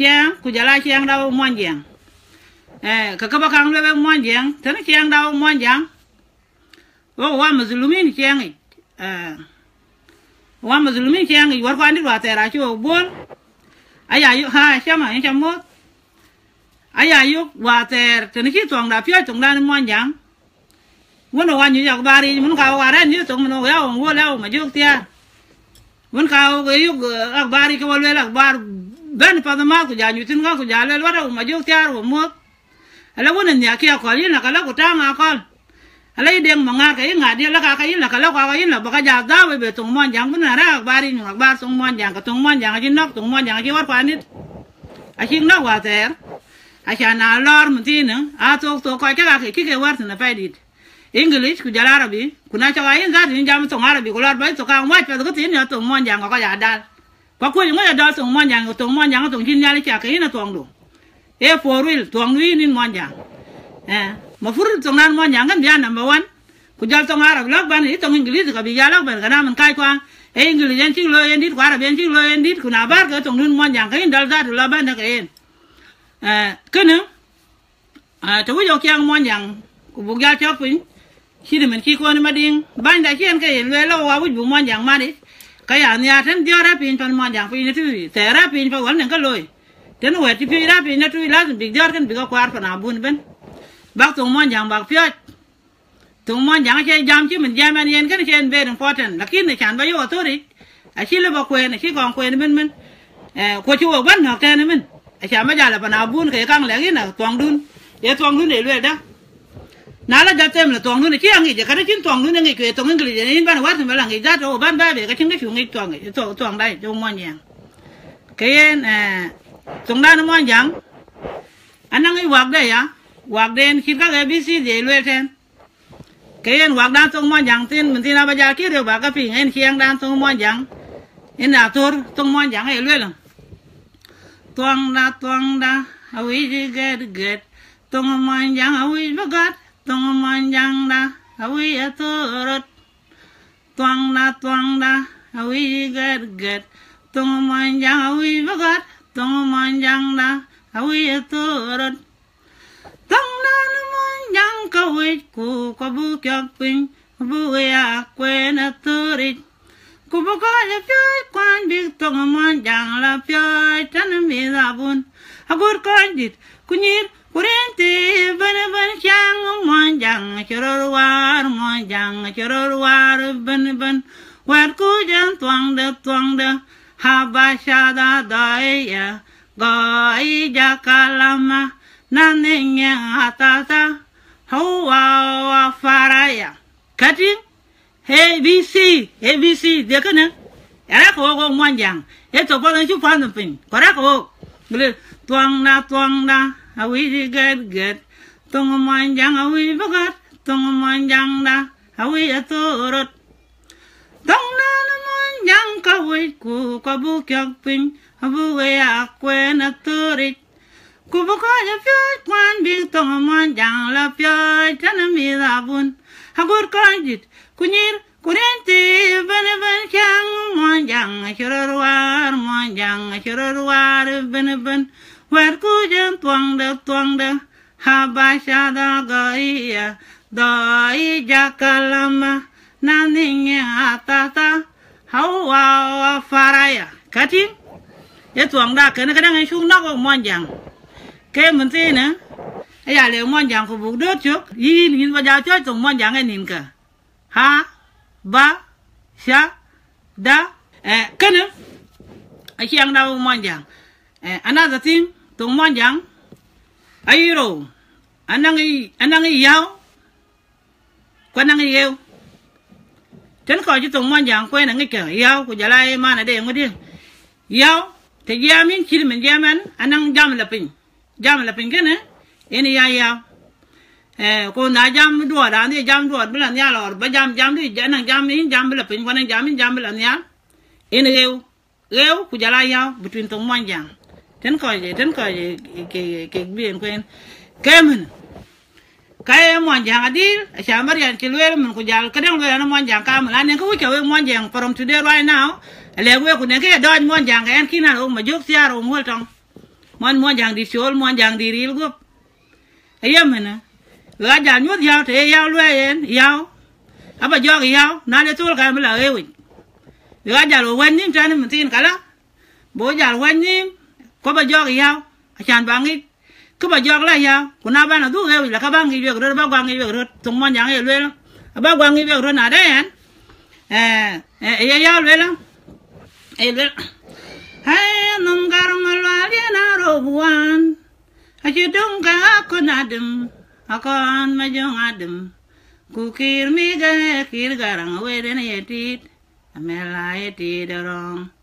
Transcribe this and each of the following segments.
chiang, ku jala chiang đâu mon giang eh ka ba kang le mon jang tan chiang đâu mon giang wo, wa mazlumin chiang eh wa mazlumin chiang war ko andi wa ra chu bol. Aya yu, ha chama en chamo aya yu, wa ter tan chi tong da, pyo tong da mon jang wono wa nyu yak bari mun ka wa ran ni tong no ya wo la ma juk tia. Mun ka go yu ak bari ko wal ak bar ben pa da ma ku ja nyu tin ga ku ja le wa ma juk tia wo mo ala wona nya ki ko yin la kala ku ta nga ko ala yi deng ma nga ka yin nga dia la ka ka yin la kala ka yin la ba ka ja da we be tong mon jang mun ra ak bari nyu ak bar tong mon jang ka tong mon jang ji nok, tong mon jang ji war pa ni a chi nok wa ter. A cha na lor mun tin a to to ko ka ka ki ke war na fa dit. English ku jala Arabi. Kuna cha wa yin za tin jam tong Arabi. Ko lor ba to ka wa pa ko tin ya tung mon jang ko ya dal kwa kweli yin ya dal tong mon jang tong mon jang tong jin ya li cha tong do e for real tong wi nin mon eh mafuru tong nan mon jang kan ya number 1 ku jal tong Arab lok ban ni tong English ka bi ya ban kana man kai kwa e English yan chi lo yan dit kwa Arab yan chi lo yan dit kuna bar ka tong nun mon jang ka yin dal za lo ban na ka eh kana à tôi có cho mon jang ku bu ga chok pin khi thì mình khi con mà điên ban đại chiến cái lưỡi lâu qua bút bùn mòn mà đi cái anh nhà thân giờ ra pin pan mòn dạng pin nó thui. Té ra pin pa vẫn cái lôi thế nó thì pin ra pin nó thui. Lá bị giờ kan bị có quạt pan abun bên. Bác tung mòn dạng bác phía tung mòn dạng cái jam chứ mình jam anh yên cái chuyện very important là khi này chẳng bao giờ tôi đi. À khi là bác quên khi còn quên bên bên. À, Qua chú học thế này bên. À chả mấy giờ là pan abun cái căng lẽ cái nào toàn đun. Để toàn đun để luyện đó nala da tem la tong nu ne chiang ngi je kada chin tong nu ne ngi ke tong ngi je in ban war ma la ngi da to, ban ba be, ka chin ga chu ngi tong ngi to tong dai jo mo nyang. Ke yen eh tong da no mon yang anang i wak de ya. Wak den khin ka ga bc de lue ten. Ke yen wak da tong mo yang tin, min tin ba ja ki re ba ka pi en chiang dan tong mo yang in na tur tong mo yang e lue lang. Tong da tong da awi ji get get. Tong mo yang awi ba gat tong man jang da awi aturut tuang da tuang da awi get get tong man jang awi bagat tong man jang da awi aturut tong da no man jang ka wi ku ko bu kyak pin bu ya kwen aturit ku bu ko le pyoy kwan big tong man jang la pyoy tan mi da bun. Agur kan dit, kunyir Kurente bana ban chang mon jang choror war mon jang choror war ban ban. War ku jang twang de twang de ha ba sha da da ya. Ga i ja kalama na ne nya ta ta. Ho wa wa faraya kati he bc he bc de kana era ko go mon jang e to pa chu pa no pin. Ko twang na twang na awi di get get. Tong manjang, awi bagat tong manjang da, awi aturut tong na na manjang ka wi ku ka bu kyak pin abu we akwe na turit. Ku bu ka ya pyo kwan bi tong manjang la pyo tan mi da bun agur kan dit kunyir kurente bana ban chang manjang churur war manjang churur war ban ban war ku jan tuang de tuang de ha ba sha da ga ya da i ja kalama na ning ya ta ta ha wa wa faraya katin ya tuang da ke na ka dang shung na ko mon jang ke mun ti na ya, le mon jang ko bu do chuk yi nin ba ja cho tong mon jang ai nin ka ha, ba sha da eh kana a chiang da mon jang eh another thing tong mon jang ayiro anang i anang i yao kwa nang i yeo ten ko ji tong mon jang kwe nang i ke yao ku jala e mana de ngodi yao te jamin chir men jaman anang jam la pin jam la pin kene eni ya yao eh ko na jam duwa da ni jam duwa bla nya lor ba jam jam di anang jam ni jam la pin kwa nang jam jam bla nya eni yeo yeo ku jala yao between tong mon jang ten ko je ten ko je ke ke bien kwen kemen cái mon jang adil sha marian ke lwer mun ku jal kadang lwer na mon jang kam la ne ku ke we mon jang from today right now. Le we ku ne ke do mon jang en kina ro ma juk sia ro mo tong mon mo jang di chol mon jang di ril gop ayam na ga ja nyut yaw te yaw lwe yen yaw aba jog yaw na le tul ka mla ewi ga ja lo wen nim tan cái kala bo ja wen nim ko ba jog yaw achan bangi ko ba jog la yaw kuna ba na du ewi la ka bangi be ro ba gwangi be ro tung mon jang e lwe ba gwangi be ro na de en eh eh yaw lwe la e lwe Hey, num garum alwali na robuan. Achi dung ka ako nadim. Akon majong adim. Kukir mi ga kir garang weden yetit. Amela yetit rong. Hanum garum alwali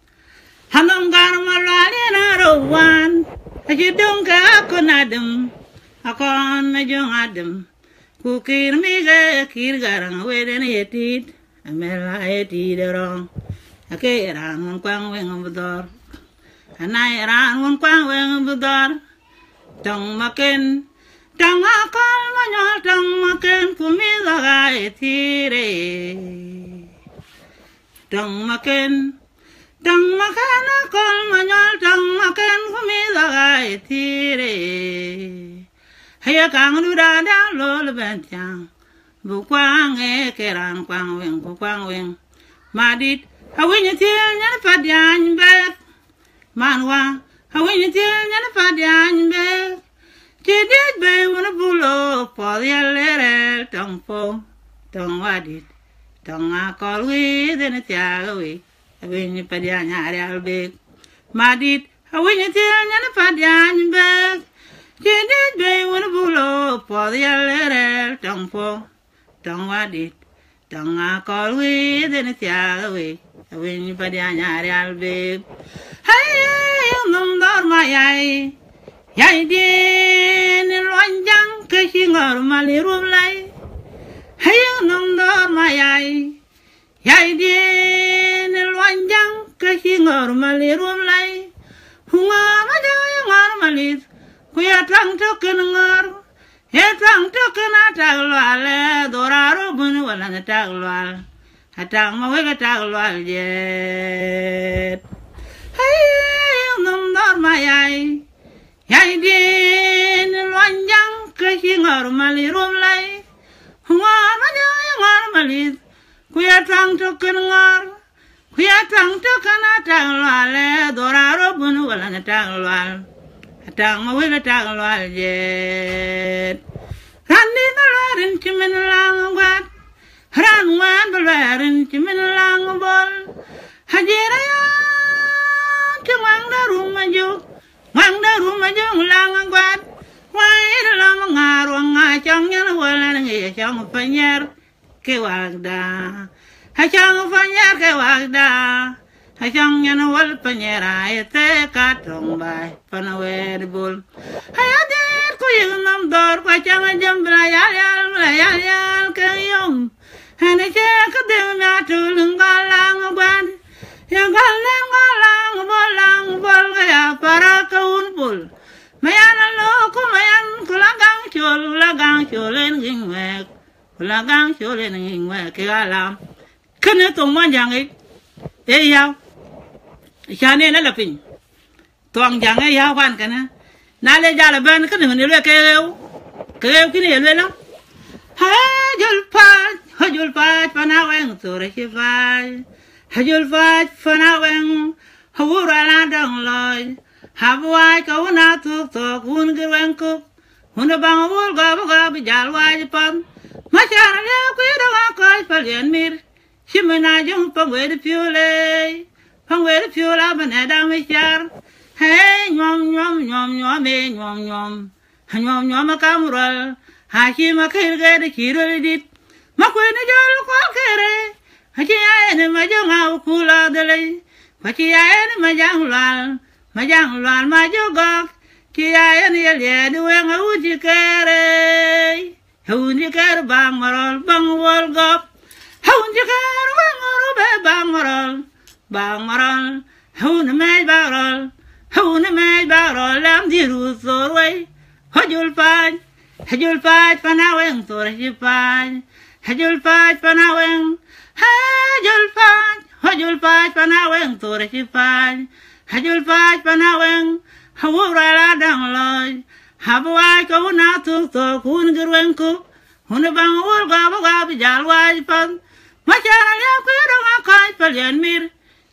na robuan. Achi dung ka ako nadim. Akon majong adim. Kukir mi ga kir garang weden yetit. Amela yetit rong. Ake ran mon kwang weng budor. Anai ran mon kwang weng budor. Tong makin. Tong akal manyol tong makin kumila ga etire. Tong makin. Tong makin akal manyol tong makin kumila ga etire. Haya kang du da da lo le bentiang. Bu kwang e keran kwang weng bu kwang weng. Madit. Hawinya til nyana padyan bek. Manwa. Hawinya til nyana padyan bek. Chidit be wana bulo. Podi alere tong po. Tong wadit. Tong akol wi dena tiaga wi. Hawinya padyan nyari albek. Madit. Hawinya til nyana padyan bek. Chidit be wana bulo. Podi alere tong po. Tong wadit. Tong akol wi dena tiaga wi. Wini padi anyari albe. Hey, num dorma yai. Yai din lonjang kesingor mali rumlai. Hey, num dorma yai. Yai din lonjang kesingor mali rumlai. Hunga majaya ngor trăng Kuya tang token ngor. He tang token ataglwale. Doraro bunu wala nataglwale. Atang ma wega tag lwal jet. Hey, num nor ma yai. Yai din gì ka ngor mali rum lai. Ngor ma jaya ngor mali. Kuya tang to ken ngor. Kuya tang to kan atang lwale. Doraro bunu wala na tag lwal. Atang ma wega tag lwal, jet. Randi na lwarin chimin lang wat. Rang wan balarin chimin lang bol. Hajira ya chumang da rumajo. Mang da rumajo lang gwat. Wai da lang ngaro nga chong yan wala ngi chong panyer ke wagda. Ha chong panyer ke wagda. Ha chong yan wal panyer ay te katong bay panawer bol. Hayadir ko yung nam dor kwa chong jam bla yal yal bla yal yal ke yong. Hãy che cái đêm nhà trừ lưng gà lang quan Ya gà lên gà lang bò lang bò cái ya para ka un bul Maya na lo ko mayan ko la gang chol la gang chol lên ging me ko la gang chol lên ging me ke ga lam Kene tong man jang ấy. E yaw Cha ne na la pin Tong jang e yaw ban kana Na le ja la ben ka ne le ke eu Ke eu ki ne le la Ha jul pa hajul faj panaweng sore shi faj hajul faj panaweng hawura na dong loy habwai ka una tu to kun girwen ku una bang wul ga ba ga bi jal waj pam ma chana le ku da wa ko palien mir shimena jung pang we de piole pang we de piola ba na da mi char hey nyom nyom nyom nyom me nyom nyom nyom nyom ka mural ha shi ma kai ga de kirol dit makwene jol kwal kere hachi yaene majong au kula dele hachi yaene majang lwal majang lwal majogok chi yaene yelie duweng au chi kere haun chi kere bang marol bang wol gop haun chi kere weng uru be bang marol bang marol haun mej barol haun mej barol lam diru sorway hajul paj hajul paj panaweng sore chi paj hajul paj panaweng hajul paj hajul paj panaweng sore chi paj hajul paj panaweng hawo ra dang lo habwa ko na tu to kun gurwen ko. Hun bang wol ga ba ga bi jal wa pan. Ma cha na ya ku ro ma kai pa lien mir.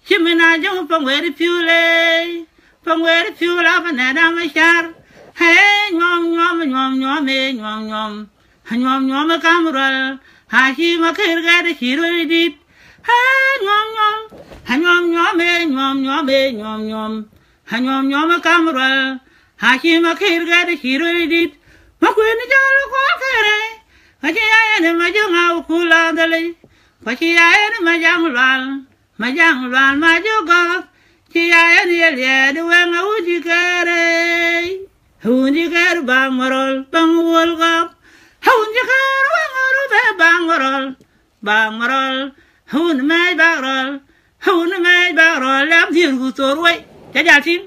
Chimina jong pang we ri piu le. Pang we ri piu la ba na da ma char. Hey, nyom nyom nyom nyom e nyom nyom. Ha nyom nyom ka mu ra ha chi ma kir ga de chi ro dit. Ha, nyom nyom. Ha, nyom nyom e nyom nyom e nyom nyom. Ha, nyom nyom ka mu ra ha chi ma kir de chi ro dit ma ku ni ja lo ko kere ha chi ya au ku la de le lwal Majang lwal ma jo ga chi ya ne ye le de we nga u ji kere Hunji ker bangorol bangwol gap. Hunji ker bangorol be bangorol bangorol. Hun mai bangorol. Hun mai bangorol lam thiên gu tor wai. Ja ja tin.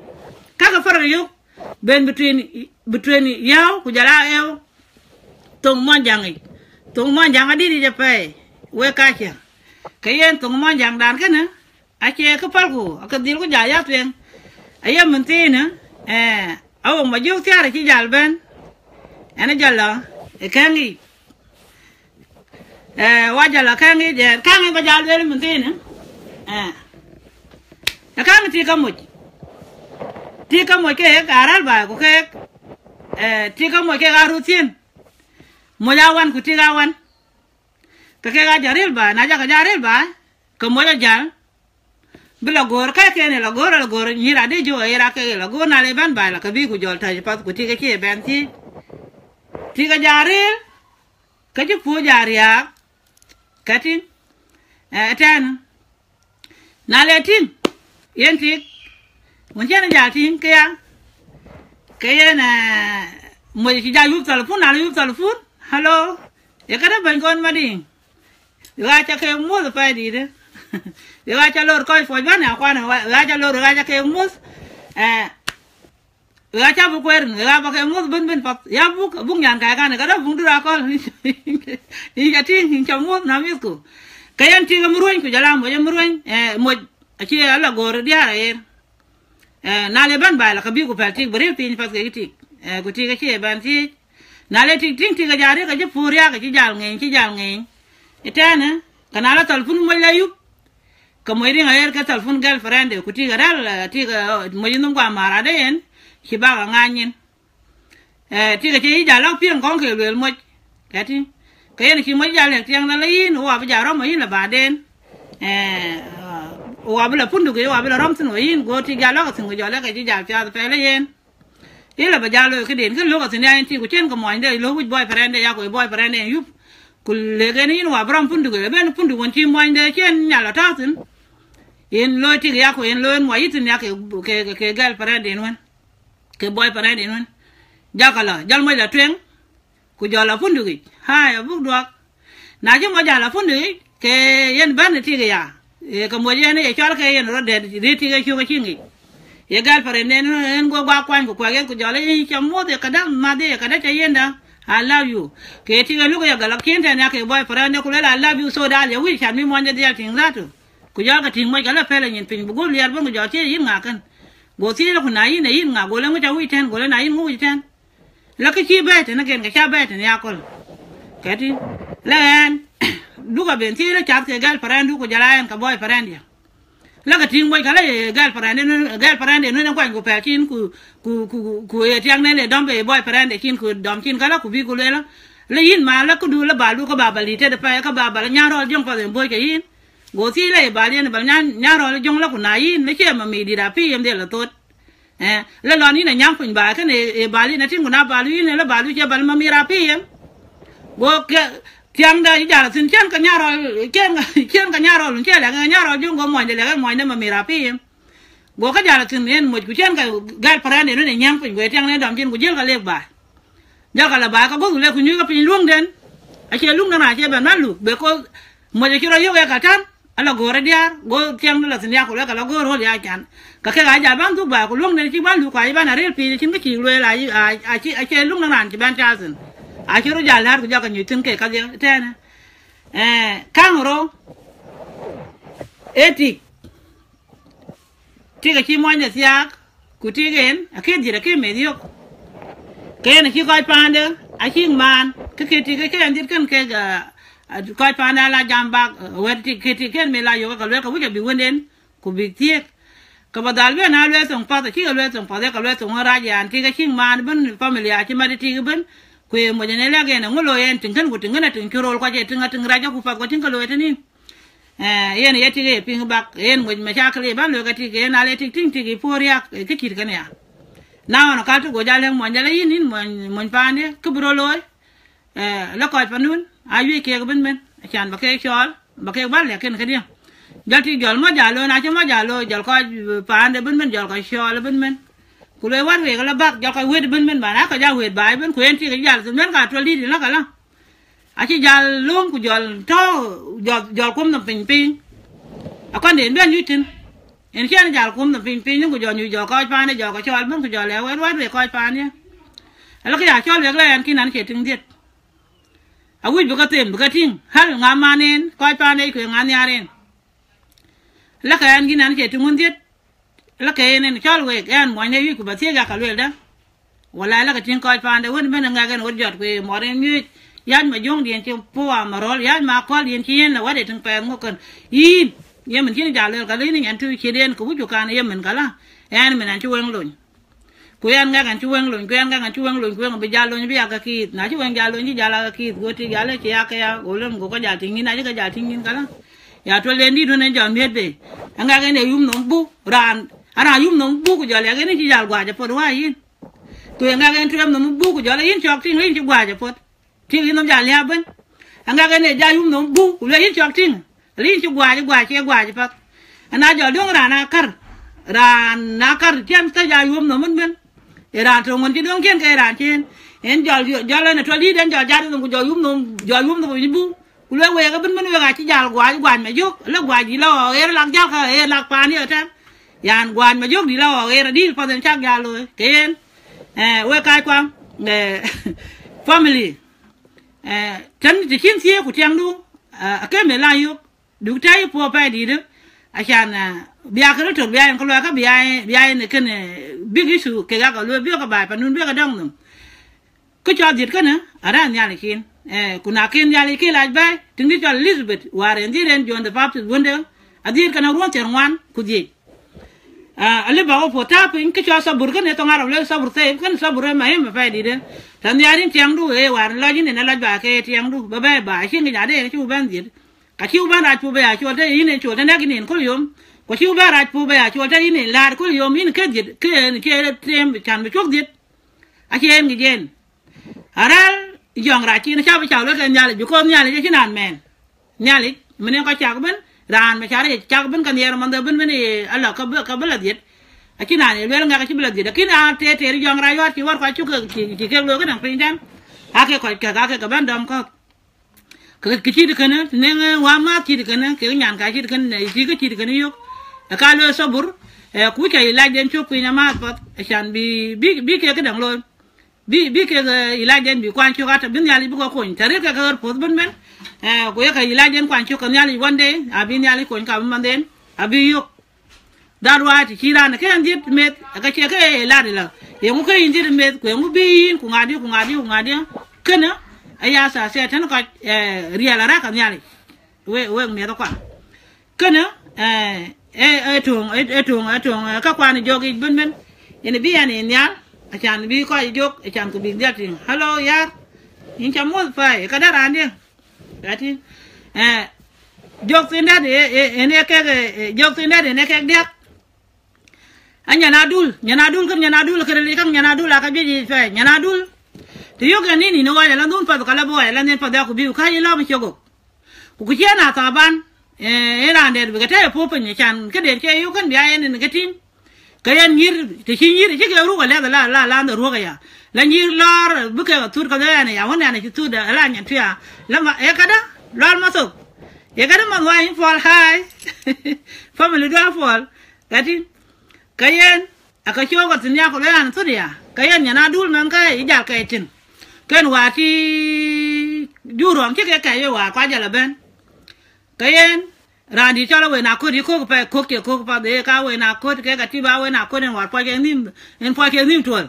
Kaka fara yuk. Ben between between yao kujala yao. Tong manjangi. Tong manjang adi di japai. We kacha. Kayen tong manjang dan kana. Ache ka palku. Akadil ku jaya tueng. aya mentina. Eh. awo ma juk tiara ci jal ben ene jalla e, e kangi eh wa jalla kangi je kangi ba jal wel mun eh e, e kangi ti kamuj ti kamuj ke garal ba ko ke eh cái kamuj ke garu tin mo ya wan ku ti ga wan ka ke ga jaril ba na ja ga jaril ba ko mo ya jal bila gor ka ke ne la gor la gor ni ra de jo era ke la gor na le ban ba la ka bi ku jol ta pat ku ti ke ke ben ti ti cái jaril ka ji pu jaria ka yên eh tan hello? Ye ka da ban kon cha mus eh ga cha bu kwer ga ba ke mus ben ben pat ya bu bu nyan ka ga na ga da bu dura ko i ga tin hin cha mus na mi ku ka yan ti ga murwen ku jala mo ya murwen eh mo a chi ala gor dia ra yer Eh, nale ban ba la kabi ku pa ti bri pin pat ke ti eh ku ti ga ban ti nale tik ti tik ga jare ga je pur ya ga chi jal ngen ji jal ngen etana kana la talfun mo la yup. Ka mo ri ngayer ka telefon girlfriend e, ku tik garal eh, ti ga eh, mo yinum ngwa mara de en ki ba ga nganyin eh tik ke ji jal la pian kon ke wel mo ka ti ka yen ki mo jal le tiang na la yin wa ba ja ro mo yin la ba den eh wa ba la pundu wa ba la rom tin yin go ti ga la ka go ja la ti ja pya pe le yen. Ila ba jalo ke den ke lo ka sin ya ti ku chen ko mo inde lo boy friend ya ko boy friend yup. Ku le ge ni wa bram pundu ge ben pundu won ti mo inde chen nya la ta sin. Yin lo ti ya ko yin lo mo yitin ya ke ke ke gal friend en wen ke boy para de non jakala, jal mo la twen ku jala fundu gi ha ya bu do na ji mo jala fundu ke yen ban ti ga ya e ko mo yen e chal ke yen ro de de ti ga chu ga chingi. Ye gal para ne en go gwa kwan ko kwa gen ku jale en cha mo de kada ma de kada cha yenda I love you. Ke ti ga lu ga ga la kenta na ke boy para ne ku la, I love you so da ya wi cha mi mo ne de ya ting za tu. Ku ja ka ting ga la pele nyin pin bu go liar bu ja ti yin nga kan go ti la ku na yin ne yin nga, go le mo cha wi ten, go le na yin ngu ten. La ke chi ba te na gen ga cha ba te ya kol. Ke ti len du ka ben ti gal paran ko ku ka boy paran dia la ka ting boy kala gal paran ne gal paran ne ne ngo ku ku ku ku ku e tiang ne dombe eh, boy parande eh, kin ku, dom kin kala ku bi ku le le yin ma la ku du la balu ko baba li te de pa, ka baba la nyaro jong pa den boy ke yin. Go ti le ba le ba, nya nya jong la ku na yin ne che ma mi di da pi yem de la tot. Eh le lo ni na nyang kun ba ka ne e ba li na tin ku na ba lu yin la ba lu che ba ma mi ra pi yem go ke tiang da ja la tin chen ka nya ro chen ga chen ka nya ro lu che la ga nya ro jong go mo de le ga mo ne ma mi ra pi yem go ka ja la tin nen mo ku chen ka gal para ne ne nyang kun go tiang ne dom chen ku jel ka le ba ja ka la ba ka go le ku nyu ka pin luong den a che luong na che ba na lu be ko mo je kiro yo ka tan ala gore diar go tiang la tin ya ko la ka la go ro ya kan ka ke ga ja ban du ba ko luong ne chi ban lu ka ban na rel pi chin ka chi lu la a a chi a che luong na chi ban cha sin a jalar ro ja la ku ja ka ke kaje tena eh kangro etik eh, tiga ka chi mo ne sia ku ti gen a ke di ke me dio ki ko pande a man ke ke ti ke ke kan ke ga ko pande la jamba wer ti ke ti ken me la yo ka le ka wi bi wenden ku bi tiek. Ka ba be na le song pa ta ki le song pa de ka le tong ra ja an ti ka king man ben familia ti ma ti ben kwe moja ne la ge ngulo yen tin kan ku tin na tin kwa je tin tin ra ja ku pa ko lo tin eh yen yeti ge ping bak, yen mo ma cha ban lo gati ge na le tik, ting ti gi ya eh, ke ki kan ya. Na ono ka tu go ja le mo ja le yin mo mo pa ne bro lo eh la ko pa nun a yu ke ben ben chan ba ke chol ba ke ba le ken ka dia jal jol mo jalo, na ci mo jalo jol ko eh, paande ben ben jol ko shol ben ben ku le war we la bak jal ko wed ben ben ba na ko ja wed bay ben ku en ti jal ben ka to li di la. Kala a ci jal lum ku jol to jol jol kum no pin pin a ko den ben yutin en chen jal kum no pin pin ku jol nyu jol ko paande jol ko shol ben, ku jol le wer war we ko paande ala ko ya shol we la en kin an ke ting dit. A wuj bu ka tem, bu ka ting. Hal nga manen ko paande ku nga nyaren la ka yan ginan ke tungun dit laka yenen chol we gan mo ne yiku batie ga kalwe da wala la ka tin ko pa ande won men nga gan wodjot jot ku mo ren mi yan ma jong dien che po amarol yan ma kol dien chi yen la wade tin pa ngo kan. Yin ye men tin ja le ka le ni yan tu chi den ku ju kan ye men kala. Yan men an chu wen lun ku yan nga gan chu wen lun ku yan nga gan chu wen lun ku nga bi ja lun bi ya ka ki na chu wen ja lun ji ja la ka ki go ti ja le chi ya ka ya, go lun go ko ja tin ni na ji ka ja tin ni kala. Ya to le ni do ne ja miet be. Anga ge ne yum no bu ran ana yum nom bu ku jale ge ne jal gwa je pod wa yin? To anga ge tram nom bu ku jale yin, chok tin yin ji gwa je pod tin yin nom jal ya ben. Anga ge ne ja yum nom bu ku le yin, chok tin yin ji gwa je gwa che gwa je pat ana jo dong ran na kar. Ran na kar tiam ta ja yum nom ben. E ran to ngon ti dong ken ke ran chen en jol jol na to li den jol ja dum ku jo yum nom jo yum nom bu. Ku le we ga ben ben we ga ci jal gwa gwa me jo le gwa ji la er lak jal ka er lak pa ni ta yan gwa ma jok di la o er di pa den chak jalo ken eh we kai kwam eh family. Eh tan ti kin sie ku tiang du a ke me la yu du tai po pa di de a chan biya ka to biya ko ka biya biya ne ken big issue ke ga ka lo bi ka ba pa nun bi ka dong num ku cha dit kana ara nya le kin eh kuna kin yali ki laj bay tingi jol elizabeth ware ndiren John the baptist wonde adir kana ruon ter wan ku je Ah, ali bago ba ko pota pin ki cha sabur kan to ngaro le sabur te kan sabur ma hem fa di de. Tan yari tiang du e war lo ni na laj ba ke tiang du, ba ba ba shi ngi jade chu ban dir ka chu ban ra chu ba ya chu te yin chu te na ginin kul yom. Ko chu ba ra chu ba ya chu te yin la kul yom yin ke dit ke ke tem chan bi chok dit a chen ngi jen. Aral yong ra chi nó chao chao lo cái nhà ju ko nhà chi nan men. Nhà le menen ko chao ben ran ma chare chao ben kan yer man da ben ben ala, ka ba ka bala diet a chi nan le nga ka chi bala diet ki na te te yong ra yo chi war ko chu ke chi ke lo ka nang pin jam a ke ko ka ka ka ban dam ko. Ka ki chi de kana ne wa ma chi kan kana ke nyan ka chi de ne chi ka chi de yo ka lo sabur eh, ku ke la den chu pin ma pat shan bi bi bi ke ka dang lo bi bi ke eh, ilajen bi kwan chuka ta bin yali bi ko kun tare ka gar pos ben ben eh ko ya ka ilajen kwan chuka yali wande, a bin yali ko ka man den abi yo yok. Darwa ti kira na kan dit met ka ke ka la la. Ye mu ka yin met, ko mu bi yin, ku ngadi ku ngadi ku ngadi. Kana aya sa se tan ka eh riala ra ka yali we we me to kwa kana eh eh eh tung eh e tung eh tung e ka kwan jogi ben men ene bi ane nyal achan bi ko jok achan ko bi diatin hello yar. In cha mo fa e kada ran dia gati eh jok tin da de ene e, ke e, e, jok tin da de ne ke dia anya na dul, nyana nhà kan nyana là cái gì nyana nhà ka bi fa nyana cái to yoga nini no wala lan phải pa kala bo wala nen pa da ku bi ka yi lo mi chogo ku ku na ta ban eh era nder bi ka phổ phình pa nya chan ka de ke yu kan biya ene ne gatin kayan nyir te shi nyir ke ga ruwa la la la la cái ruwa ya la nyir lor buka tur ka da ne ya wannan ne tu da la nya tuya la ma e kada lor ma so e kada man wa in fall high family do fall kati kayan aka cho ka tin ya ko la na tu ya kayan nya na dul man ka i ja cái tin ken wa ti juro cái ke ka ye wa kwa ja la ben kayan randi chala we na ko di ko pa ko ke ko pa de ka we na ko ke ka ti ba we na ko den war pa ke nim en pa ke nim tol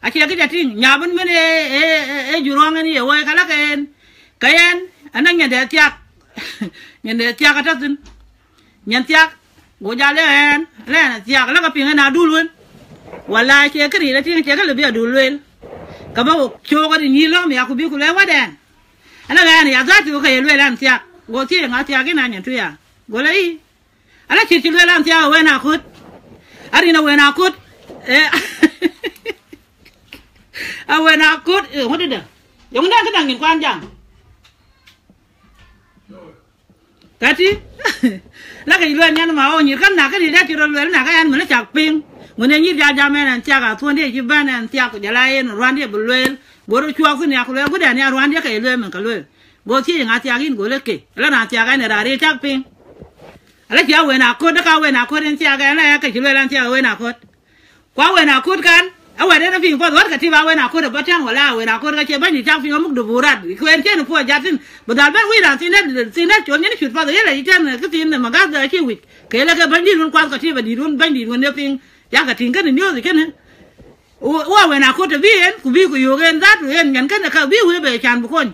a che ke jati nya bun men e e e jurong ni ye we kala ken kayen anan nya de tiak nya de tiak ta tin nya tiak go ja le en le na tiak la ka pin na du lun wala che ke ri la tin che ka le bi du lun ka ba ko ga ni lo mi aku bi ku le wa den ana ga ni ya za tu ka ye lwe lan tiak go ti nga tiak ina nya tu ya? Go le ala chi chi lwe lan tiak na kut. Ari na we na kut. E a na kut. E ho de? De yong da ka dang in kwan jang? Kati? La ka lwe nyan ma o ni kan na ka ni da ti ro lwe na ka yan mun chak ping. Mun ni ja ja me nan tiak a thon de ji ba nan tiak ja la yen ran de bu lwe. Go ro chwa ni ak lwe go da ni ran de ka lwe men ka lwe go ti nga tiak in go le ke. La na tiak ne ra re chak ping. Ala ja we na ko da ka we na ko den tiak ga na ya ka ji lwe lan tiak we na ko kwa we na ko kan a we de na ping po ka ti ba we na ko da ba tang wala we na ko ka che ba ni chak ping muk du burat. Ko en chen po ja tin, ba dal ben wi ran tin ne tin ne chon ni chut pa de la iten ka tin ne ma ga da chi wi ke la ka ban di run kwa ka ti ba di run ban di run ne ping. Ya ka tin ka ni yo ke ne. Wa we na ko ta bi en, ku bi ku yo gen da tu en ngan ka ka, bi we be chan bu kon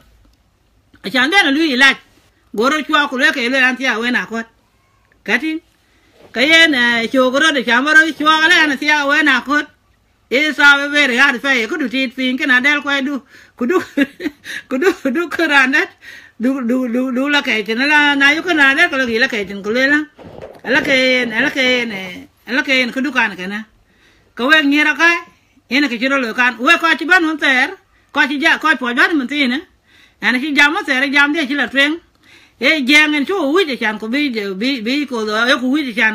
a chan be na lu i la goro chwa ku le ke le an ti a we na ko ka tin ka ye na cho goro de cham ro chwa la na ti a we na ko e sa be be ya de fe ku du ti fin ke na del ko du ku du ku du du ka ran dat du du du du la ke tin la na yu ka na de ko la ki la ke tin ku le la la ke la ke ne la ke ku du kan ke na ka we ngi ra ka ene ke chiro lo kan we ko chi ban un ter ko chi ja ko po ban mun tin anh chi jam mo ter jam de chi la twen e jeng en chu wi de chan ko bi bi bi ko do e ku wi de chan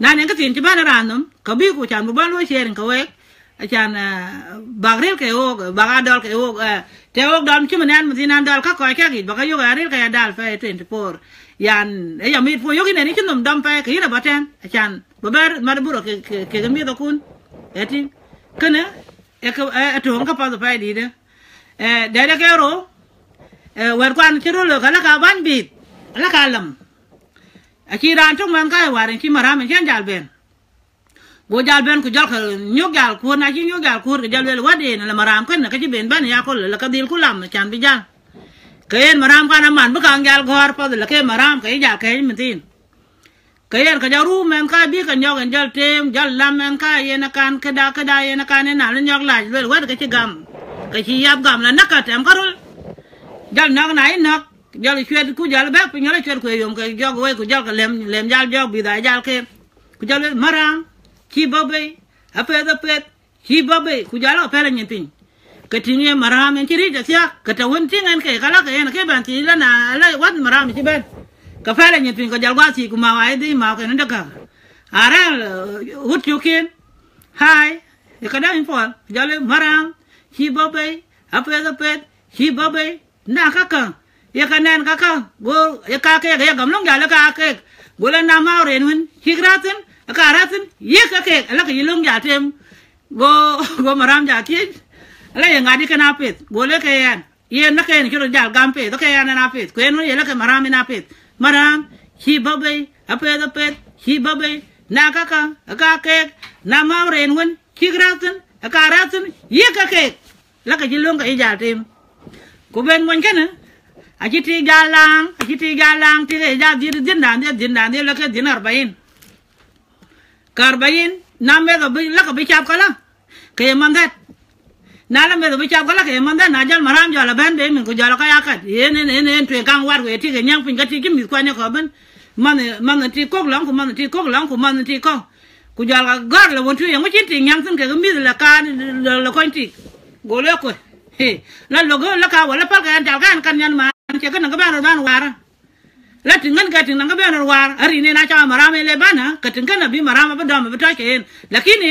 na ne ka tin chi ban ran num ka bi ku chan bu ban lo sher ka we chan bagril ke o bagadol ke o te o dam chi man mun tin an dal ka ko ka gi bạc ka yo ga ril ka ya dal fe 24 yan e ya mi po yo gi ne ni chi num dam fe ke ira baten chan babar mar buro ke ke ke mi do kun eti kene e ka e to ka pa pa di de e de de ke ro Eh, wer kwan ki ro lo kala ka ban bit, la ka lam a eh, ki ran tung man ka e warin, ki mara men chen jal ben. Go jal ben ku jal ka nyo gal ku na ki nyo gal ku ke jal wel wade na la maram ken na ka ji ben ban ya ko la ka dil ku lam chan bi jal. Ke maram ka na man bu ka Jal gor pa, la ke maram ke jal ke min tin. Kayen ka jaru men ka bi cái nyog en jal tem, jal lam men này yen kan, ka da, ka cái yen kan na la nyog la wel wa ka ci gam, ka ci yab gam la naka tem karul jal nog na in nok jal chwet ku jal ba giờ nyala chwet ku yom ka jog we ku jal ka lem lem jal jog bi da jal ke ku jal maram ci bobe ape da pet ci bobe ku jal o pele nyin pin ka tinye maram en ci ri ja sia ka ta won tingen ke kala ka yen ke ban ti la na la wat maram ci ben ka fara nyi tin ko jal gwa mau ku ma wa di ma ko nda ka ara hut yu kin hai e ka da in fol jal maram hi bobe ape da pet bơ bê na kaka yaka ye nen go yaka ke ye gam long jal ka ke go la na ma re nun hi gratin ratin ye ke laka yilong ya tem. Go go maram ja ti la ye ngadi kana pet. Go le ke yan. Ye na ke ni kiro jal gam pet. To ke yan na pet. Ko en ye laka maram na pet. Maram hi babe ape da pet. Hi babe na kaka aka ke na ma wen ki gratin aka ratin ye ke laka yilong jilong ka ko ben mon kana a ji ti galang a ji ti galang ti ga ja dir din dan dir din dan la ka din 40 karbayin na me do la ka bi chap kala ke man dat na la me do bi chap kala ke man dat na jal maram jala ben de min ko jala ka yakat ye ne ne ne tu kan war we ti ke nyang pin ga ti kim ko ne ko ben man man ti ko lang ko man ti ko lang ko man ti ko ku jala gar la won tu yang chi ti nyang sun ke mi la ka la ko ti go le ko la lo la ka wala pa ga jal kan kan nyan ma ke kan ga ban ban war la tingan ka tingan ga ban war ari ne na cha maram le bana ka tingan na bi maram ba da ba ta ke lakini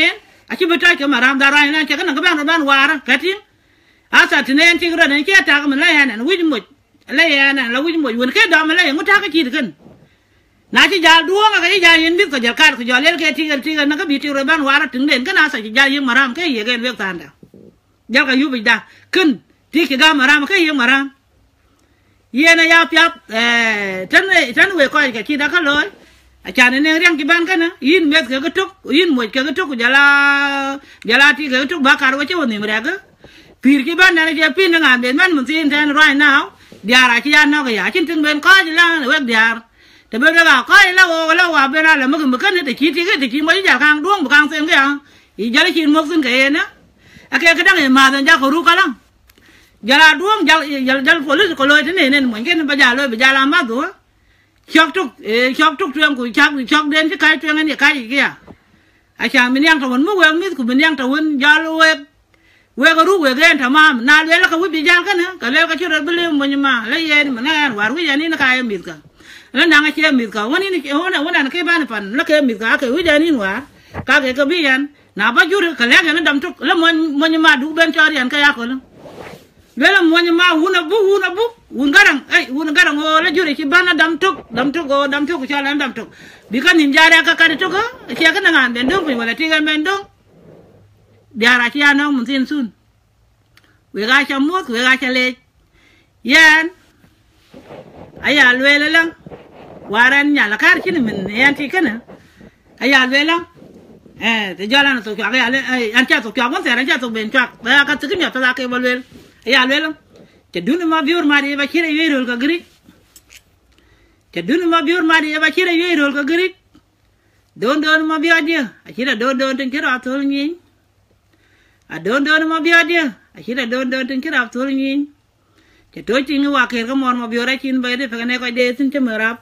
aki bata ke maram da rai nan ke kan ga ban ban wara katin asa tinen ti gra nan ke ta ga la yana wi mo la yana la wi mo won ke da la yangu ta ka ti kan na ci jal duwa ga ja yin bi ko jal kar ko jal ke ti ga ti ga na ga bi ti ro ban wara tin den kana sa ci jal yin maram ke ye gen wek tanda jal ka yubi da. Kun ti ke ga maram ke yin maram yena ya pyap eh tan tan we ko ke chi da ka loy a cha ne riang ki ban kana yin met ke tuk, yin mo ke tuk jala jala ti ke tuk, ba kar wa che woni mra ga pir ki ban na je pin nga ben man mun tin tan right now diara chi ya no ga ya. Chin tin ben ko la we diar. Te be ga ko la wo la wa be na la mo ke mo kan te chi ti ke te chi mo ja kang duong, bu kang sen ga i jala chin mo sun ke na ake cái e ma dan ja ko ru kalang jala duong, jal jal jal ko lu ko loy tene nen mo ngen ba ja loy ba jala ma do chok tuk eh, e chok tuk tuyang Chọc chak chok den ti kai tuyang ni kai kia a cha min yang to won mu we mi mình min yang to won jal we we ko ru we gen ta ma, na le la ka wi bi jal ka ne ka le ka chura bi le mo ni ma, le Gì? ni ma na war wi ya ni na kai mi ka. La na nga che mi ka. Woni ni wona wona na ke ban pan la ke mi ka. Ke wi ja ni war. Ka ke ka bi na ba jure ka lege ne dam tok le mon mon ma du ben tori an ka ya ko le. Le mon ma wuna bu wuna bu. Wun garang ai wun garang o le jure ki bana dam tok dam tok o, dam tok cha lan dam tok bi kan nin jara ka ka tok ki ka na ben dong ko wala tiga ben dong. Biara ki ya no mun sin sun. We ga cha mot we ga cha le yan aya lwele la waran nyala kar kin min yan ti kana aya lwele la eh te jala na to ka ga an cha to ka mon an cha to ben cha ba ka tikin ya ta ka balwel ya lelam te dunu ma biur ma de ba kire yerol ka gri te dunu ma biur ma de ba kire yerol ka gri don don ma biya dia a kira don don tin kira tol nyi a don don ma biya dia a kira don don tin kira tol nyi te to tin wa ke ka mon ma biura kin ba de fa ne ko de tin te marap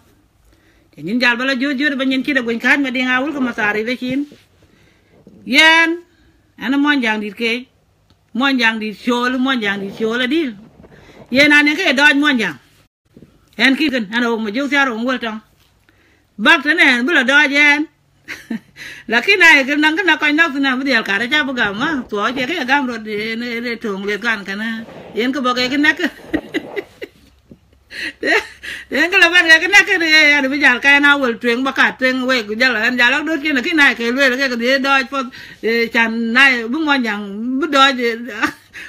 te nin jal bala jur jur ba nyin kira gon kan ma de ngawul ko masari be kin yen, ana mon jang dit ke mon jang di shol mon jang di shol di ye na ne ke doj mon jang en ki kan ana ma ju tar ngol tong. Bak tane en bula doj en lakini ai kan nang na koy nak na bi al kare cha bu gam ma to je ke gam ro de ne de tong le kan kana bảo ko cái ke nek den cái là bạn cái nét cái này à, anh bây giờ cái nào vừa truyền bạc cả truyền về cái giờ là anh giờ lóc đốt kia là cái này, cái về là cái cái đôi phân chăn này bung ngoan nhàng bước đôi thì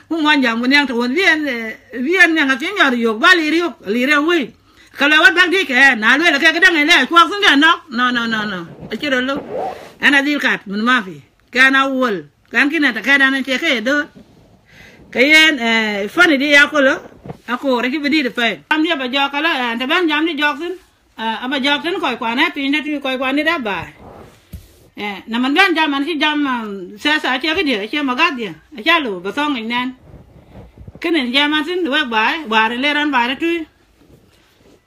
bước ngon nhàng mình đang thổi viên viên nhàng cái nhỏ thì dục, ba lì riu lì riu huy cái là bắt bác đi cái nào luôn là cái cái đằng này này qua xuống cái nó. No no no no. Chưa được luôn anh đi cắt mình mua phi cái nào vừa cái cái này cái này cái cái đó cái phân này đi ako reki bedi de pe am dia ba jok ala ta ban jam ni jok tin aba jok tin koy kwane pi na ti koy kwane da ba eh na man ban jam man ti jam sa sa che cái dia che ma ga dia. Cha lu ba song nan. Cái này jam man tin wa ba ba re le ran ba re tu.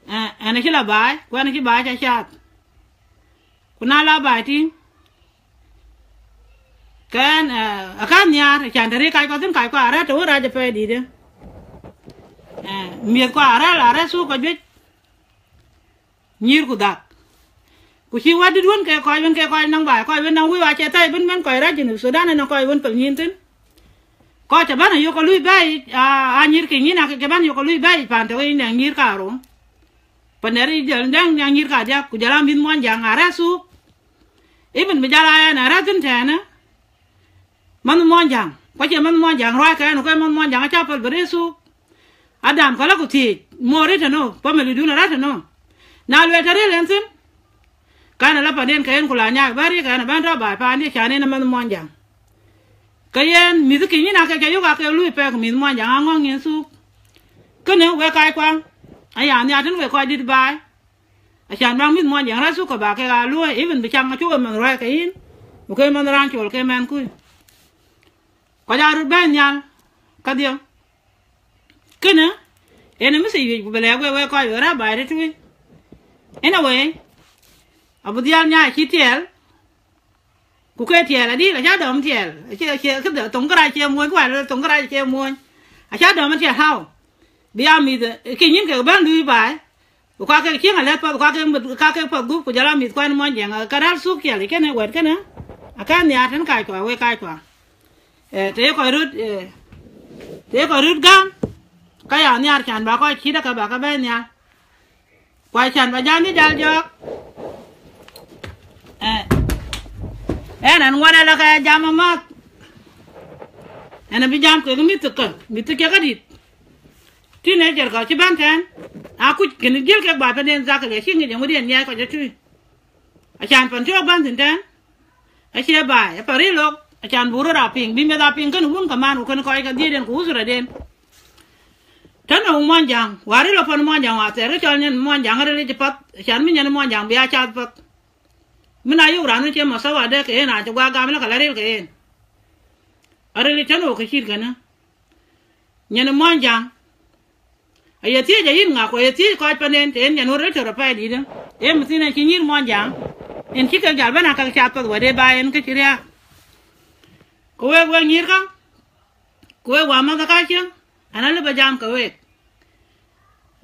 Eh ana chi la ba kwa na ba cha cha kuna la ba ti kan akan nyar chan kai ko tin kai ko ara to ra je pe di de miệt qua ara là ara số coi biết nhiều cụ đặc cụ khi qua đi luôn cái coi bên cái coi năng bài coi bên năng quy hoạch chạy tay bên bên coi ra chỉ số sudan này nó coi bên cận nhìn tin. Coi chả bạn yêu có lui bay à à nhiều cái nhìn à cái bạn yêu có lui bay phản theo cái nàng nhiều cả rồi penari jalan jang yang ngir ka dia, ku jalan bin mon jang ara su. Ibn bejala ya anh ra tin tana man mon jang ko je man mon jang ra ka no ka man mon jang cha pel bere số adam, kala ku ti more ta no pa me lu na ra ta no na lu ta re len kana la panen ka en kula nya, bari kana ban ta ba pa ni cha na man mon jang ka yen mi ki ni na ka ka yu ka ka lu pe ko mi mon ngo ngong yin su ko we kai kwa. Aya, ni atin we kwa dit bai a chan bang mi mon jang ra su ka ba ke ga lu even bi chang chu ka man ra ka yin. Ko ke man ran chol ke man ku ko ja ru ben nyal, ka dio kena. Ena mi yi bu bele we we ko yora ba re tu anyway, abu dial nya chi tiel. Ku ke tiel, adi la ja dom tiel. Che che ke de tong kra che mo ko la tong kra che mo a cha dom tiel hao. Bi a mi de ke nyin ke ban lui ba ku ka ke ki ngale pa ka e ke ka ke pa gu ku jala mi ko mo jeng. Ka dal su ke le ke ne wer ke na aka ni a tan ka ko we ka ko eh te ko rut eh te ko rut gan cái ở nhà chẳng bà coi khí đã cả bà các bên nha quay chẳng bà giang đi dal dọc em eh nan qua đây là cái jam mà anh bị jam cái cái mít cái mít cái cái gì tin này giờ có chỉ bán thằng à cứ cái này giờ các bà bên đây ra cái gì người mới đi nhà có chứ chứ à chẳng phần trước bán thằng thằng à chỉ bà à phải đi lộc à chẳng bùa ra pin bị mẹ ra pin cái nó cũng cái man cũng cái coi cái gì đến cứu rồi đến tana mon jang wari lo pan mon jang wa te re nyen mon jang re le pat chan mi nyen mon jang bi chat pat. Mina yu ranu che ma sawa de ke na che ga mi kala ka re ke en are le tan o ka shir gana nyen mon jang ya tie ja yin nga ko ya tie ko pa nen ten nyen no re pa di da e mi tin ki nyir mon jang en ki ka gal bana ka chat pat, wa de ba en ke chira ko we we nyir ka? Ko we wa ma ka chi ana le ba jam ka we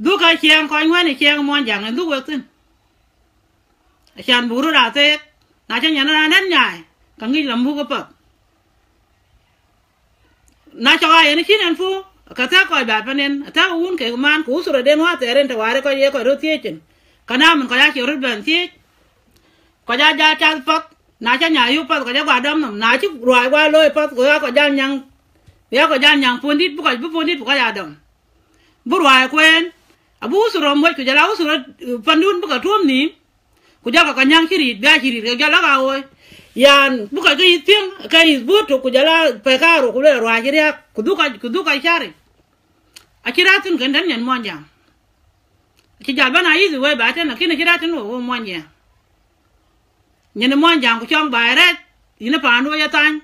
du ka chiang ko này ni chiang mon jang du we tin a chan buru ra te na cha nya na nan nyai ka ngi lam bu ko pa na anh ga ni chin an fu kata ko ba panen ta un ke man ku sura den wa teren ta ware ko ye ko ro tie chen nào mun ko ya che ro ben tie ko ja ja cha phật, na cha nya yu phật, ko ja gwa dam nam na chi roi gwa loi pat ko ya ko ja nyang ya ko jan yang pun dit bu ko bu pun dit bu ko ya dam bu roi kwen, abu sura mo ko jala la eh, pandun bu ko tuom ni. Ku ja ko nyang kiri ba kiri ko jala ga oi. Yan, bu ko ga tieng ka is bu to ku ja pe ka ro ku le roi kiri ku du ka ku du ka chari akiratin kan dan yan mwanja ki jalba bana yizi we ba tan kina kiratin wo mwanja nyene mwanja ku chong ba re ina pa ya tan